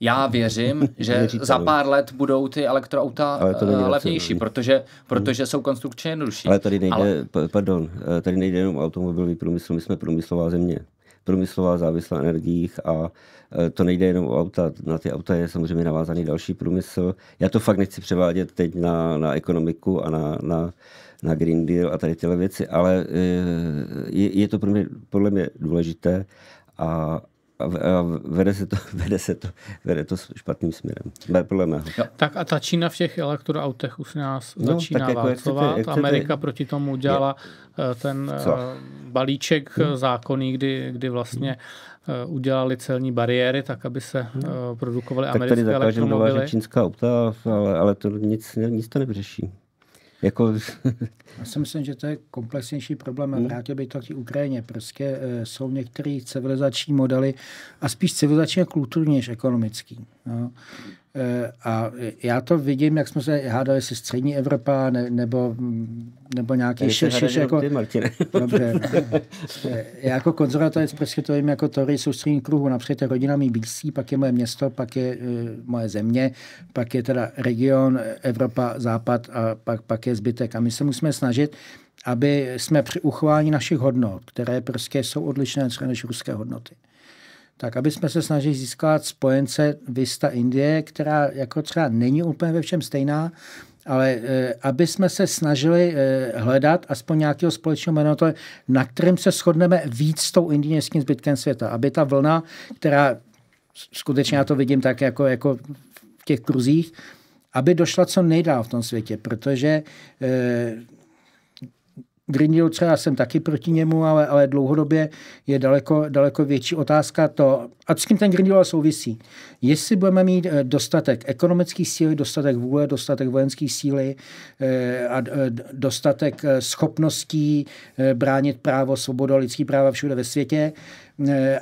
já věřím, že za pár let budou ty elektroauta to eh, levnější, protože, protože jsou konstrukčně jednodušší. Ale tady nejde, Ale... pardon, eh, tady nejde jenom automobilový průmysl, my jsme průmyslová země průmyslová závislá energiích a e, to nejde jenom o auta. Na ty auta je samozřejmě navázaný další průmysl. Já to fakt nechci převádět teď na, na ekonomiku a na, na, na Green Deal a tady tyhle věci, ale e, je, je to pro mě, podle mě důležité a, a vede se to, vede se to, vede to špatným směrem. Podle mého. Tak a ta Čína v těch elektroautech už nás no, začíná jako válcovat. Jak chcete, jak Amerika proti tomu udělala je. Eh, ten Co? Eh, balíček hmm. zákonný, kdy, kdy vlastně hmm. udělali celní bariéry, tak aby se hmm. produkovaly americké elektromobily. Tak čínská auta, ale, ale to nic, nic to nevyřeší. Jako... Já si myslím, že to je komplexnější problém a hmm. vrátil bych to k Ukrajině. Prostě e, jsou některé civilizační modely a spíš civilizační a kulturní než ekonomický. No. Eh, a já to vidím, jak jsme se hádali, jestli střední Evropa ne, nebo, nebo nějaký širší. Jako, ty, dobře. Eh, já jako konzervatorec prostě to vím jako teorii soustřední kruhu. Například rodina mý blízcí, pak je moje město, pak je uh, moje země, pak je teda region, Evropa, Západ a pak, pak je zbytek. A my se musíme snažit, aby jsme při uchování našich hodnot, které prostě jsou odlišné než ruské hodnoty, tak aby jsme se snažili získat spojence Vista Indie, která jako třeba není úplně ve všem stejná, ale e, aby jsme se snažili e, hledat aspoň nějakého společného jmenotele, na kterém se shodneme víc s tou Indií s tím zbytkem světa. Aby ta vlna, která skutečně já to vidím tak jako, jako v těch kruzích, aby došla co nejdál v tom světě, protože e, Green Deal třeba jsem taky proti němu, ale, ale dlouhodobě je daleko, daleko větší otázka to, a s tím ten Green Deal souvisí. Jestli budeme mít eh, dostatek ekonomických síly, dostatek vůle, dostatek vojenské síly eh, a eh, dostatek schopností bránit právo, svobodu a lidský práva všude ve světě,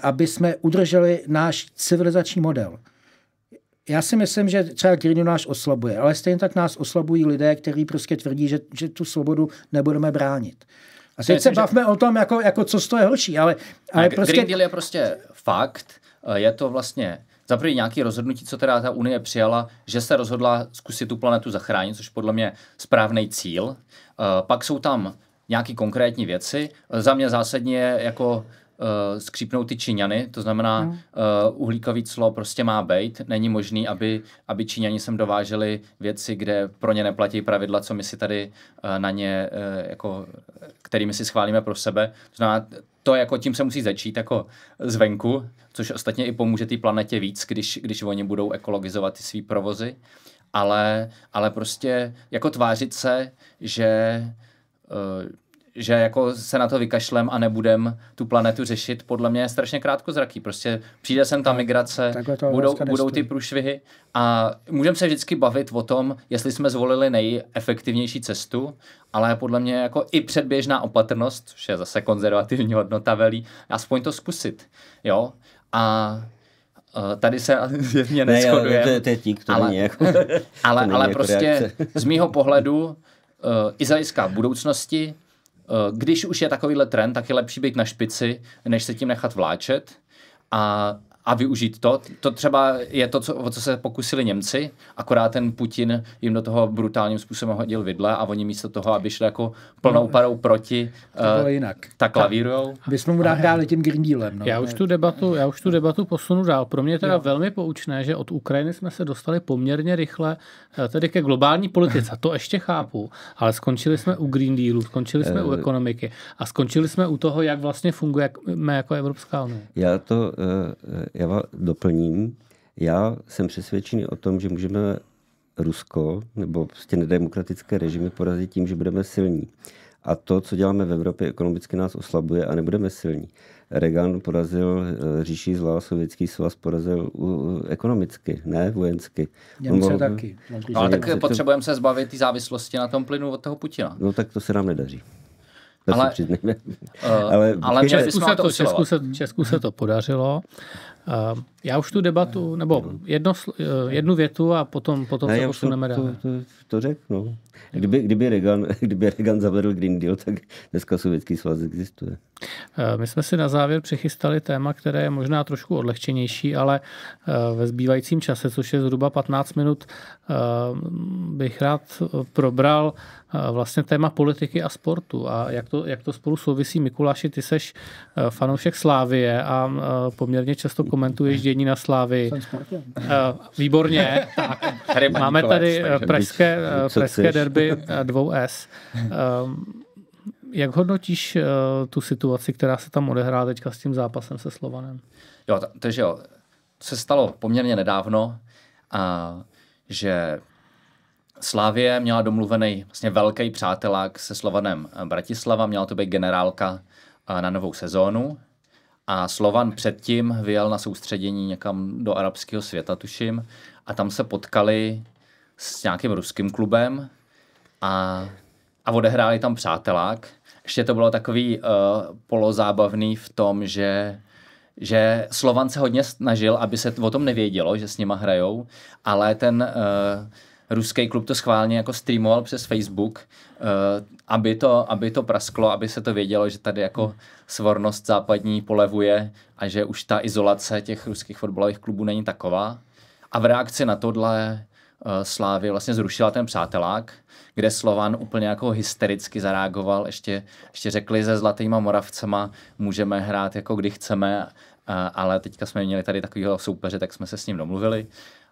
aby jsme udrželi náš civilizační model. Já si myslím, že třeba Green náš oslabuje, ale stejně tak nás oslabují lidé, kteří prostě tvrdí, že, že tu svobodu nebudeme bránit. A teď se bavme že... o tom, jako, jako co z toho je horší, ale, ale a prostě... Green Deal je prostě fakt, je to vlastně za první nějaké rozhodnutí, co teda ta Unie přijala, že se rozhodla zkusit tu planetu zachránit, což podle mě správný cíl. Pak jsou tam nějaké konkrétní věci. Za mě zásadně je jako uh, skřípnout ty Číňany, to znamená uh, uhlíkový clo prostě má být. Není možný, aby, aby Číňani sem dováželi věci, kde pro ně neplatí pravidla, co my si tady uh, na ně, uh, jako, kterými si schválíme pro sebe. To znamená, to jako tím se musí začít jako zvenku, což ostatně i pomůže té planetě víc, když, když oni budou ekologizovat ty svý provozy. Ale, ale prostě jako tvářit se, že uh, že jako se na to vykašlem a nebudem tu planetu řešit, podle mě je strašně krátkozraký. Prostě přijde sem ta migrace, budou, budou ty průšvihy a můžeme se vždycky bavit o tom, jestli jsme zvolili nejefektivnější cestu, ale podle mě jako i předběžná opatrnost, což je zase konzervativní hodnota velí, aspoň to zkusit. Jo? A Uh, tady se zjevně neschodujeme. Ne, to, to je tík, to ale, není jako, ale, to ale jako prostě reakce. z mýho pohledu uh, izraelská budoucnosti Eh, když už je takovýhle trend, tak je lepší být na špici, než se tím nechat vláčet. A a využít to. To třeba je to, co, o co se pokusili Němci, akorát ten Putin jim do toho brutálním způsobem hodil vidle a oni místo toho, aby šli jako plnou no. parou proti, to uh, jinak. tak lavírujou. My jsme mu hráli tím Green Dealem. No. Já, už tu debatu, já už tu debatu posunu dál. Pro mě je teda jo. velmi poučné, že od Ukrajiny jsme se dostali poměrně rychle eh, tedy ke globální politice. To ještě chápu, ale skončili jsme u Green Dealu, skončili jsme u eh, ekonomiky a skončili jsme u toho, jak vlastně fungujeme jako Evropská unie. Já to já vás doplním. Já jsem přesvědčený o tom, že můžeme Rusko nebo prostě nedemokratické režimy porazit tím, že budeme silní. A to, co děláme v Evropě, ekonomicky nás oslabuje a nebudeme silní. Reagan porazil eh, říši zla, sovětský svaz porazil ekonomicky, ne vojensky. Němce mohl... taky. Ale tak potřebujeme se zbavit té závislosti na tom plynu od toho Putina. No tak to se nám nedaří. To ale, si uh, ale, ale Česku, se to, Česku, se, Česku se to podařilo. Uh, já už tu debatu, nebo jedno, uh, jednu větu a potom, potom ne, se posuneme dál. To, to, to řeknu. Kdyby, kdyby, Reagan, kdyby Reagan zavedl Green Deal, tak dneska Sovětský svaz existuje. Eh, my jsme si na závěr přichystali téma, které je možná trošku odlehčenější, ale eh, ve zbývajícím čase, což je zhruba 15 minut, eh, bych rád probral vlastně téma politiky a sportu a jak to, jak to spolu souvisí. Mikuláši, ty seš fanoušek Slávie a poměrně často komentuješ dění na Slávii. Výborně. Tak. Máme tady pražské, pražské derby 2S jak hodnotíš tu situaci, která se tam odehrá teďka s tím zápasem se Slovanem? Jo, takže jo, se stalo poměrně nedávno, a, že Slávě měla domluvený vlastně velký přátelák se Slovanem Bratislava, měla to být generálka na novou sezónu a Slovan předtím vyjel na soustředění někam do arabského světa, tuším, a tam se potkali s nějakým ruským klubem a, a odehráli tam přátelák. Ještě to bylo takový uh, polozábavný v tom, že že Slovan se hodně snažil, aby se o tom nevědělo, že s nima hrajou, ale ten uh, ruský klub to schválně jako streamoval přes Facebook, uh, aby, to, aby to prasklo, aby se to vědělo, že tady jako svornost západní polevuje a že už ta izolace těch ruských fotbalových klubů není taková. A v reakci na tohle uh, Slávy vlastně zrušila ten přátelák, kde Slovan úplně jako hystericky zareagoval, ještě, ještě řekli se Zlatýma Moravcema, můžeme hrát jako kdy chceme, ale teďka jsme měli tady takového soupeře, tak jsme se s ním domluvili.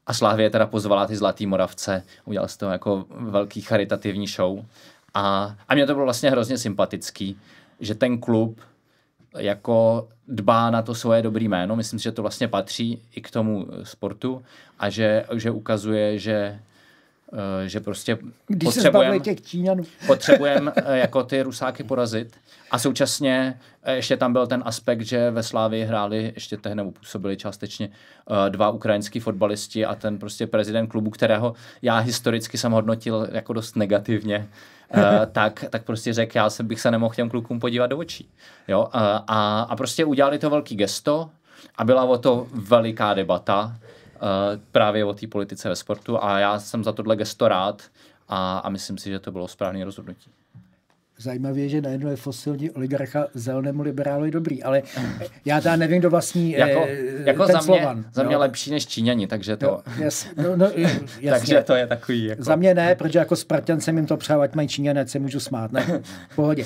A Slávě teda pozvala ty Zlatý Moravce, udělal z toho jako velký charitativní show. A, a mě to bylo vlastně hrozně sympatický, že ten klub jako dbá na to svoje dobrý jméno. Myslím si, že to vlastně patří i k tomu sportu a že, že ukazuje, že Eh, že prostě potřebujeme těch potřebujem, eh, jako ty Rusáky porazit. A současně eh, ještě tam byl ten aspekt, že ve Slávii hráli, ještě tehdy nebo působili částečně dva ukrajinský fotbalisti a ten prostě prezident klubu, kterého já historicky jsem hodnotil jako dost negativně, tak, tak prostě řekl, já jsem bych se nemohl těm klukům podívat do očí. Jo? A, a prostě udělali to velký gesto a byla o to veliká debata právě o té politice ve sportu a já jsem za tohle gesto rád a, a myslím si, že to bylo správné rozhodnutí. Zajímavé je, že najednou je fosilní oligarcha zelenému liberálu je dobrý, ale já teda nevím, kdo vlastní jako, eh, jako ten za, mě, Slovan. za mě no. lepší než Číňani, takže to... Jo, jas, no, no, jasně. takže to je takový jako... Za mě ne, protože jako Spartan jsem jim to přál, ať mají Číňané, se můžu smát, ne? V pohodě.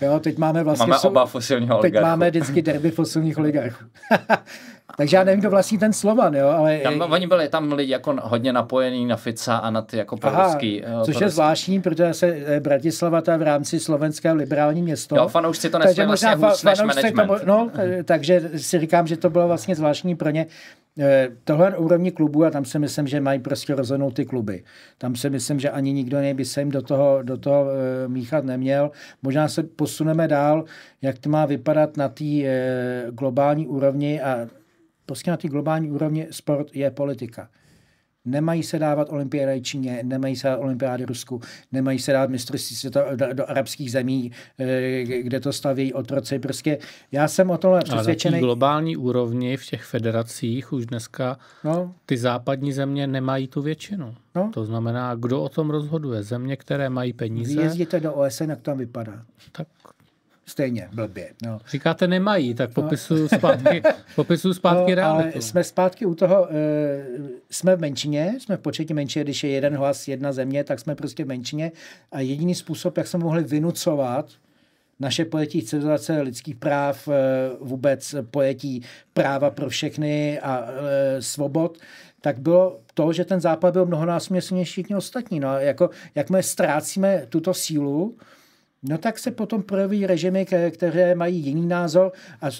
Jo, teď máme vlastně... Máme oba fosilního Teď oligarchu. máme vždycky derby fosilních oligarchů. Takže já nevím, kdo vlastní ten Slovan, jo, ale... Tam, oni byli tam lidi jako hodně napojení na Fica a na ty jako Aha, proruský. eh, což je proruský- zvláštní, protože se eh, Bratislava ta v rámci Slovenska liberální město. Jo, fanoušci to nesmí vlastně hůř než fanoušci to, no, eh, takže si říkám, že to bylo vlastně zvláštní pro ně. Eh, Tohle úrovni klubu a tam si myslím, že mají prostě rozhodnout ty kluby. Tam si myslím, že ani nikdo by se jim do toho, do toho eh, míchat neměl. Možná se posuneme dál, jak to má vypadat na té eh, globální úrovni a prostě na té globální úrovni sport je politika. Nemají se dávat olympiády Číně, nemají se dávat olympiády Rusku, nemají se dávat mistrovství světa do, do arabských zemí, eh, kde to staví otroci. Prostě já jsem o tomhle A na přesvědčený. globální úrovni v těch federacích už dneska No, ty západní země nemají tu většinu. No. To znamená, kdo o tom rozhoduje? Země, které mají peníze, vyjezdíte do OSN, jak to tam vypadá. tak Stejně, blbě. No. říkáte nemají, tak popisuju zpátky, popisuju zpátky No, ale realitu. jsme zpátky u toho, e, jsme v menšině, jsme v početě menšině, když je jeden hlas, jedna země, tak jsme prostě v menšině a jediný způsob, jak jsme mohli vynucovat naše pojetí civilizace lidských práv, e, vůbec pojetí práva pro všechny a e, svobod, tak bylo to, že ten západ byl mnohonásobně silnější než ostatní. No, jako, jakmile ztrácíme tuto sílu, No tak se potom projeví režimy, které mají jiný názor a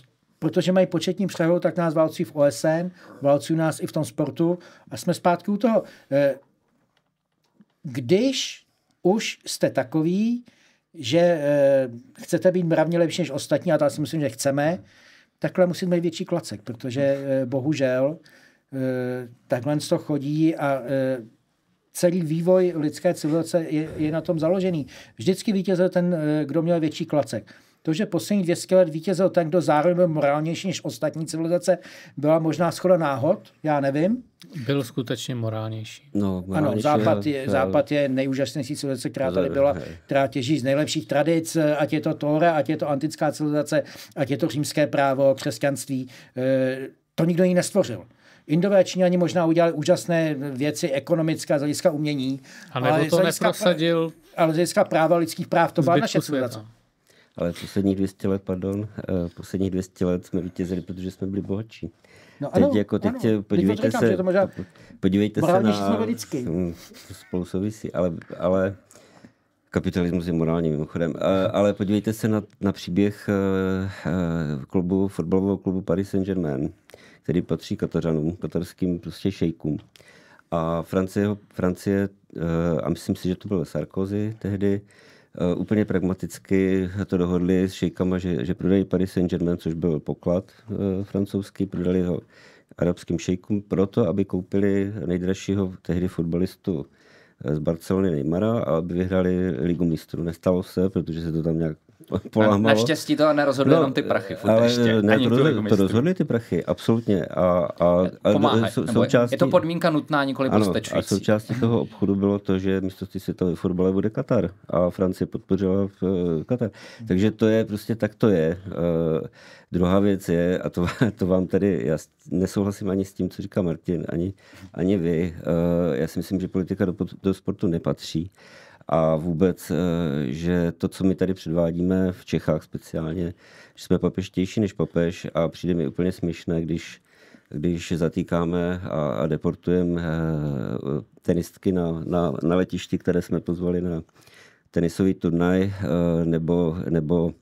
protože mají početní přehled, tak nás válcují v OSN, válcují nás i v tom sportu a jsme zpátky u toho. Eh, Když už jste takový, že eh, chcete být mravně lepší než ostatní, a to si myslím, že chceme, takhle musí být větší klacek, protože eh, bohužel takhle to chodí a celý vývoj lidské civilizace je, je na tom založený. Vždycky vítězil ten, eh, kdo měl větší klacek. To, že posledních 200 let vítězil ten, kdo zároveň byl morálnější než ostatní civilizace, byla možná schoda náhod, já nevím. Byl skutečně morálnější. No, Ano, morálně, západ je, že- západ je nejúžasnější civilizace, která tady byla, hej. která těží z nejlepších tradic, eh, ať je to Tóra, ať je to antická civilizace, ať je to římské právo, křesťanství. Eh, To nikdo jiný nestvořil. Indové a Číňani možná udělali úžasné věci ekonomické, z hlediska umění. A nebo ale to z hlediska- neprosadil Ale z hlediska práva lidských práv to byla naše civilizace. světa. Ale posledních 200 let, pardon, eh, posledních 200 let jsme vítězili, protože jsme byli bohatší. No Teď ano, jako teď ano. Teď podívejte to říkám, se, že to možná podívejte se na... vždycky. Hm, to spolu souvisí, ale, ale kapitalismus je morální mimochodem, A- ale podívejte se na, na příběh eh, eh, klubu, fotbalového klubu Paris Saint-Germain, který patří Katařanům, katarským prostě šejkům. A Francie, Francie eh, a myslím si, že to byl Sarkozy tehdy, eh, úplně pragmaticky to dohodli s šejkama, že, že prodají Paris Saint-Germain, což byl poklad eh, francouzský, prodali ho arabským šejkům proto, aby koupili nejdražšího tehdy fotbalistu z Barcelony Neymara a aby vyhrali ligu mistrů. Nestalo se, protože se to tam nějak Polámalo. naštěstí to nerozhoduje no, jenom ty prachy. Furt ale ještě, ne, ani to, rozhodli, to rozhodli ty prachy, absolutně. A, a, a Pomáhaj, sou- součástí, Je to podmínka nutná, nikoli ano, a postačující. součástí toho obchodu bylo to, že mistrovství světa ve fotbale bude Katar a Francie podpořila v eh, Katar. Takže to je prostě tak to je. Uh, druhá věc je, a to, to vám tady, já nesouhlasím ani s tím, co říká Martin, ani, ani vy. Uh, já si myslím, že politika do, do sportu nepatří. A vůbec, eh, že to, co my tady předvádíme v Čechách speciálně, že jsme papeštější než papež a přijde mi úplně směšné, když když zatýkáme a, a deportujeme eh, tenistky na, na, na letišti, které jsme pozvali na tenisový turnaj, eh, nebo, nebo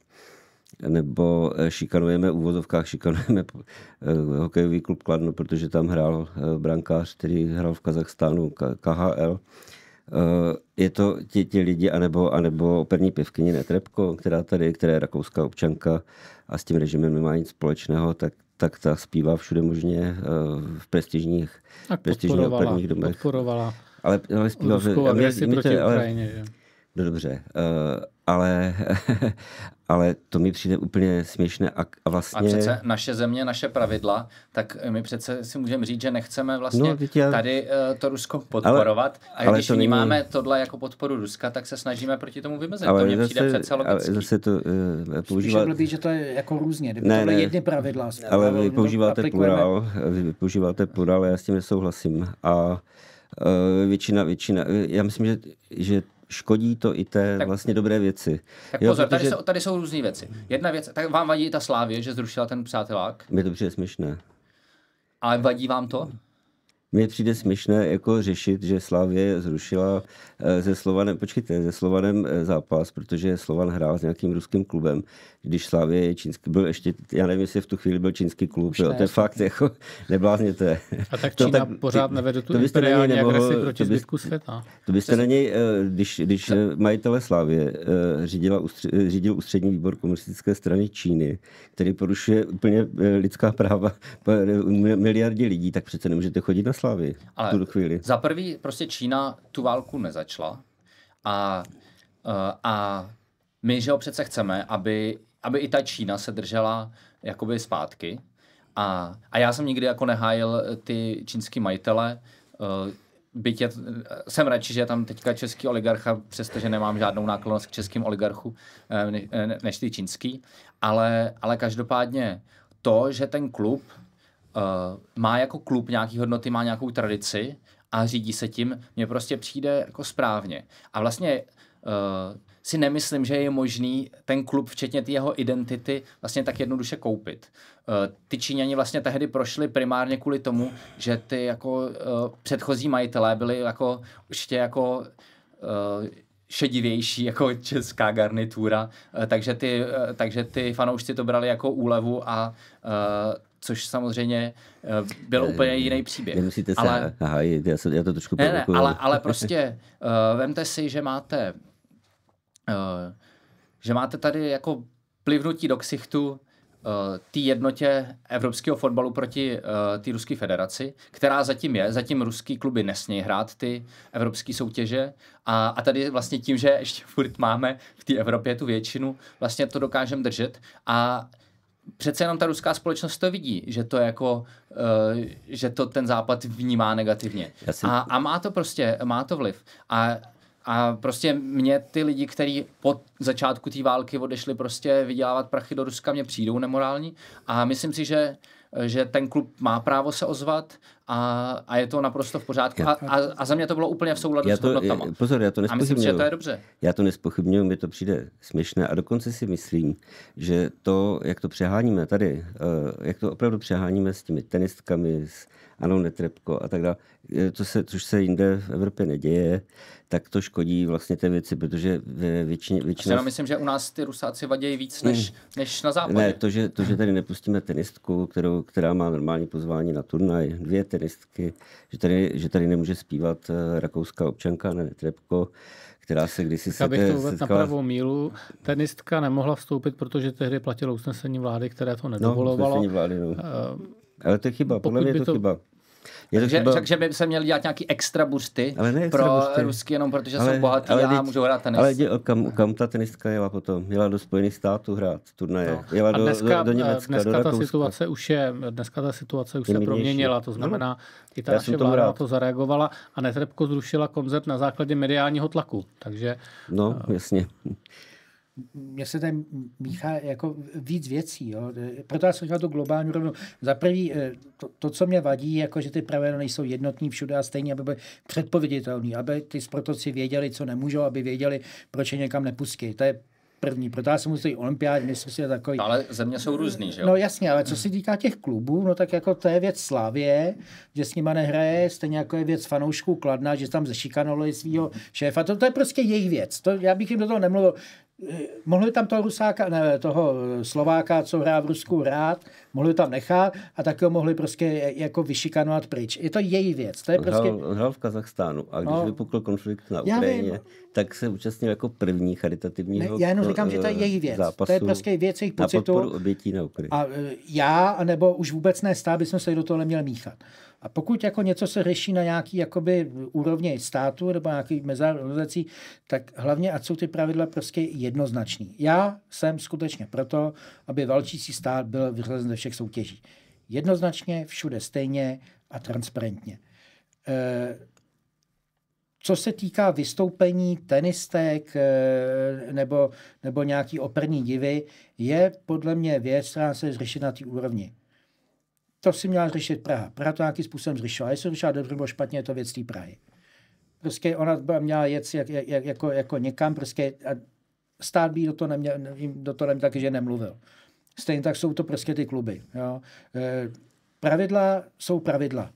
nebo šikanujeme, v úvozovkách šikanujeme hokejový klub Kladno, protože tam hrál brankář, který hrál v Kazachstánu KHL. Eh, Je to ti, ti lidi, anebo, anebo operní pěvkyně Netrebko, která tady, která je rakouská občanka a s tím režimem nemá nic společného, tak, tak ta zpívá všude možně eh, v prestižních, Tak prestižních operních domech. podporovala Ale, ale zpívá, ruskou agresi proti ale- Ukrajině. Že? No dobře, uh, ale, ale to mi přijde úplně směšné a, a vlastně... A přece naše země, naše pravidla, tak my přece si můžeme říct, že nechceme vlastně No, já- tady uh, to Rusko podporovat. Ale- a ale když to není- vnímáme tohle jako podporu Ruska, tak se snažíme proti tomu vymezit. to ale mně přijde přece ale logický. zase to uh, Spíš používá... je blbý, že to je jako různě. Kdyby Ne, tohle ne. jedny pravidla. Ale no, vy to používáte aplikujeme. plurál, vy používáte plurál, já s tím nesouhlasím. A uh, většina, většina, já myslím, že, že škodí to i té Tak- vlastně dobré věci. Tak Jo, pozor, tady, protože jsou, tady jsou různé věci. Jedna věc, tak vám vadí ta Slávě, že zrušila ten přátelák, mi to přijde směšné. ale vadí vám to? Mně přijde směšné jako řešit, že Slavě zrušila eh, se Slovanem, počkejte, se Slovanem eh, zápas, protože Slovan hrál s nějakým ruským klubem. Když Slavě je čínský, byl ještě, já nevím, jestli v tu chvíli byl čínský klub, jo, ne, to je fakt, jako, neblázněte. A tak To Čína ty- pořád nevede tu to imperiální nemohl- agresi proti to zbytku světa. To byste na něj, eh, když, když majitele Slávě eh, řídila, řídil ústřední výbor komunistické strany Číny, který porušuje úplně eh, lidská práva miliardy lidí, tak přece nemůžete chodit na Slávy v tu chvíli. za prvý prostě Čína tu válku nezačala a, a my, že ho přece chceme, aby, aby i ta Čína se držela jakoby zpátky. A, a já jsem nikdy jako nehájil eh, ty čínský majitele, eh, byť je, jsem radši, že je tam teďka český oligarcha, přestože nemám žádnou náklonost k českým oligarchu eh, ne- ne- než ty čínský, ale, ale každopádně to, že ten klub uh, má jako klub nějaký hodnoty, má nějakou tradici a řídí se tím, mně prostě přijde jako správně. A vlastně uh, si nemyslím, že je možný ten klub, včetně jeho identity, vlastně tak jednoduše koupit. Uh, ty Číňani vlastně tehdy prošli primárně kvůli tomu, že ty jako uh, předchozí majitelé byli jako určitě jako uh, šedivější jako česká garnitura, eh, takže ty, eh, takže ty fanoušci to brali jako úlevu a eh, což samozřejmě eh, byl úplně jiný příběh. Nemusíte se ale, hájit, já, se, já to trošku ne, ne, ale, ale prostě uh, vemte si, že máte že máte tady jako plivnutí do ksichtu uh, té jednotě evropského fotbalu proti uh, té ruské federaci, která zatím je, zatím ruský kluby nesmějí hrát ty evropské soutěže a, a tady vlastně tím, že ještě furt máme v té Evropě tu většinu, vlastně to dokážeme držet a přece jenom ta ruská společnost to vidí, že to jako, uh, že to ten západ vnímá negativně. Si- A, a má to prostě, má to vliv. A, a prostě mě ty lidi, kteří po začátku té války odešli prostě vydělávat prachy do Ruska, mě přijdou nemorální. A myslím si, že že ten klub má právo se ozvat a, a je to naprosto v pořádku. A, a, a za mě to bylo úplně v souladu já s to, hodnotama. je- pozor, já to A myslím že to je dobře. Já to nespochybnuju, mi to přijde směšné a dokonce si myslím, že to, jak to přeháníme tady, eh, jak to opravdu přeháníme s těmi tenistkami, s Anou Netrebko a tak dále, eh, to se, což se jinde v Evropě neděje, tak to škodí vlastně té věci, protože ve většině, Já většina... myslím, že u nás ty rusáci vadějí víc než, než na západě. Ne, to že, to, že tady nepustíme tenistku, kterou, která má normální pozvání na turnaj, dvě tenistky, že tady, že tady nemůže zpívat eh, rakouská občanka Anna Netrebko, která se kdysi Já bych sete- to uvedl na setkala- pravou mílu. Tenistka nemohla vstoupit, protože tehdy platilo usnesení vlády, které to No, nedovolovalo. usnesení vlády, no. Eh, Ale to je chyba, podle pokud mě by je to to- chyba. Je to Takže, chyba, takže by se měli dělat nějaký extra bursty Ale ne extra pro bursty. rusky, jenom protože jsou bohatý a teď- můžou hrát tenis. Ale dě, kam, kam ta tenistka jela potom? Jela do Spojených států hrát turnaje. No. Jela A do, dneska, do, do Německa, dneska do ta situace už je, dneska ta situace už Je se proměnila, to znamená, i ta Já naše vláda na to zareagovala a Netrebko zrušila koncert na základě mediálního tlaku. Takže No, jasně. Mně se tam míchá jako víc věcí. Jo. Proto já jsem říkal tu globální rovinu. Za prvý, eh, to, to, co mě vadí, jako že ty pravidla nejsou jednotní všude a stejně, aby byly předpověditelné, aby ty sportovci věděli, co nemůžou, aby věděli, proč je někam nepustí. To je první. Proto já jsem musel olympiád, myslím si, takový. Ale země jsou různý, že jo? No jasně, ale co se týká těch klubů, no tak jako to je věc Slavě, že s nima nehraje, stejně jako je věc fanoušků Kladna, že tam zešikanovali svého šéfa. To, to je prostě jejich věc. To, já bych jim do toho nemluvil. Eh, Mohli tam toho Rusáka, ne, toho Slováka, co hrá v Rusku, hrát, mohli ho tam nechat a taky ho mohli prostě jako vyšikanovat pryč. Je to její věc. To je On prostě... hrál, on hrál v Kazachstánu a když No. vypukl konflikt na Ukrajině, tak se účastnil jako první Ne, charitativního já jenom říkám, že to je eh, její věc. To je prostě věc jejich na pocitu. podporu obětí na Ukrajině. A e, já, nebo už vůbec ne stát, bychom se do toho neměli míchat. A pokud jako něco se řeší na nějaký jakoby úrovni státu nebo nějaký mezinárodní tak hlavně, ať jsou ty pravidla prostě jednoznačný. Já jsem skutečně proto, aby valčící stát byl vyřazen ze všech soutěží. Jednoznačně, všude stejně a transparentně. E, co se týká vystoupení tenistek e, nebo, nebo nějaký operní divy, je podle mě věc, která se řešit na té úrovni. To si měla řešit Praha. Praha to nějakým způsobem zřešila. Jestli to řešila dobře nebo špatně, je to věc té Prahy. Prostě ona měla jet jak, jak, jako, jako někam, prostě a stát by do toho neměl, do toho neměl taky, že nemluvil. Stejně tak jsou to prostě ty kluby. Jo. E, pravidla jsou pravidla.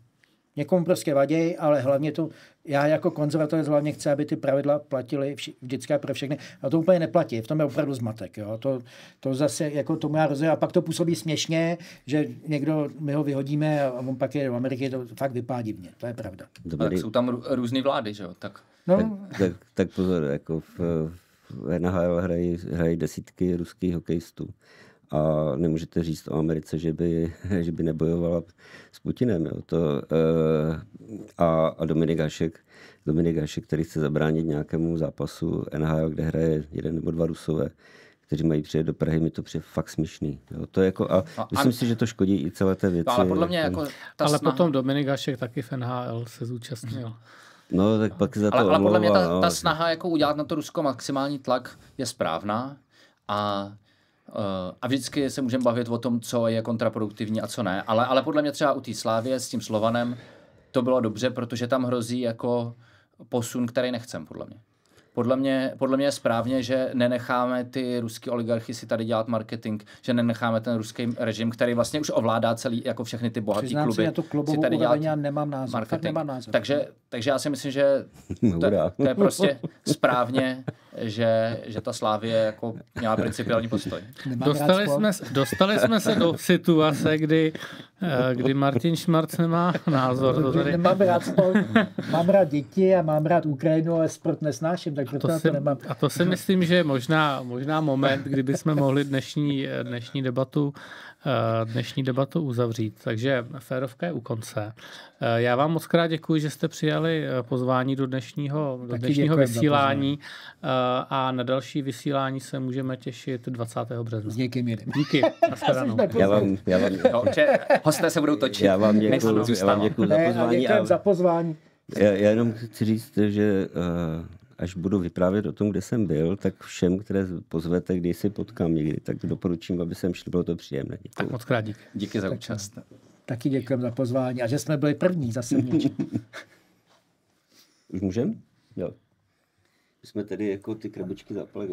Někomu prostě vadějí, ale hlavně to, já jako konzervativec hlavně chci, aby ty pravidla platily vždycky a pro všechny. A to úplně neplatí, v tom je opravdu zmatek. Jo. To, to zase jako tomu já rozumím. A pak to působí směšně, že někdo, my ho vyhodíme a on pak je do Ameriky, to fakt vypadá divně. To je pravda. Dobrý. Tak jsou tam různé vlády, že jo? Tak... No. Tak, tak, tak pozor, jako v, v NHL hrají, hrají desítky ruských hokejistů a nemůžete říct o Americe, že by, že by nebojovala s Putinem. Jo. To, eh, a, a Dominik Hašek, Dominik Hašek, který chce zabránit nějakému zápasu NHL, kde hraje jeden nebo dva Rusové, kteří mají přijet do Prahy, mi to přijde fakt směšný. Jo. To je jako, a no, myslím a... si, že to škodí i celé té věci. No, ale podle mě jako ta Ale snaha... potom Dominik Hašek taky v NHL se zúčastnil. No, tak pak za to ale, ale podle mě ta, ta snaha jako udělat na to Rusko maximální tlak je správná a a vždycky se můžeme bavit o tom, co je kontraproduktivní a co ne. Ale, ale podle mě třeba u té Slávě s tím Slovanem to bylo dobře, protože tam hrozí jako posun, který nechcem, podle mě. Podle mě, podle mě je správně, že nenecháme ty ruský oligarchy si tady dělat marketing, že nenecháme ten ruský režim, který vlastně už ovládá celý, jako všechny ty bohatý kluby. Si, si tady dělat já nemám názor. Marketing. nemám názor. Takže, takže já si myslím, že to, to je prostě správně, že, že ta Slávě jako měla principiální postoj. Dostali jsme, dostali jsme se do situace, kdy, eh, kdy Martin Šmarc nemá názor. tady... Nemám rád sport, mám rád děti a mám rád Ukrajinu, ale sport nesnáším, tak proto to si, to nemám. A to si myslím, že je možná, možná moment, kdyby jsme mohli dnešní, dnešní debatu Eh, dnešní debatu uzavřít. Takže férovka je u konce. Eh, já vám moc krát děkuji, že jste přijali eh, pozvání do dnešního, do dnešního vysílání a na další vysílání se můžeme těšit 20. března. S někým jiným. Díky. Já vám, já vám, no, hosté se budou točit. Já vám děkuji, já vám děkuji za pozvání. Ne, a za pozvání. Já, já jenom chci říct, že uh, až budu vyprávět o tom, kde jsem byl, tak všem, které pozvete, když si potkám někdy, tak doporučím, aby jsem šli, bylo to příjemné. Děkuju. Tak moc krát díky. Díky za účast. Taky děkujeme za pozvání a že jsme byli první zase Už můžem? Jo. My jsme tedy jako ty krabičky zapali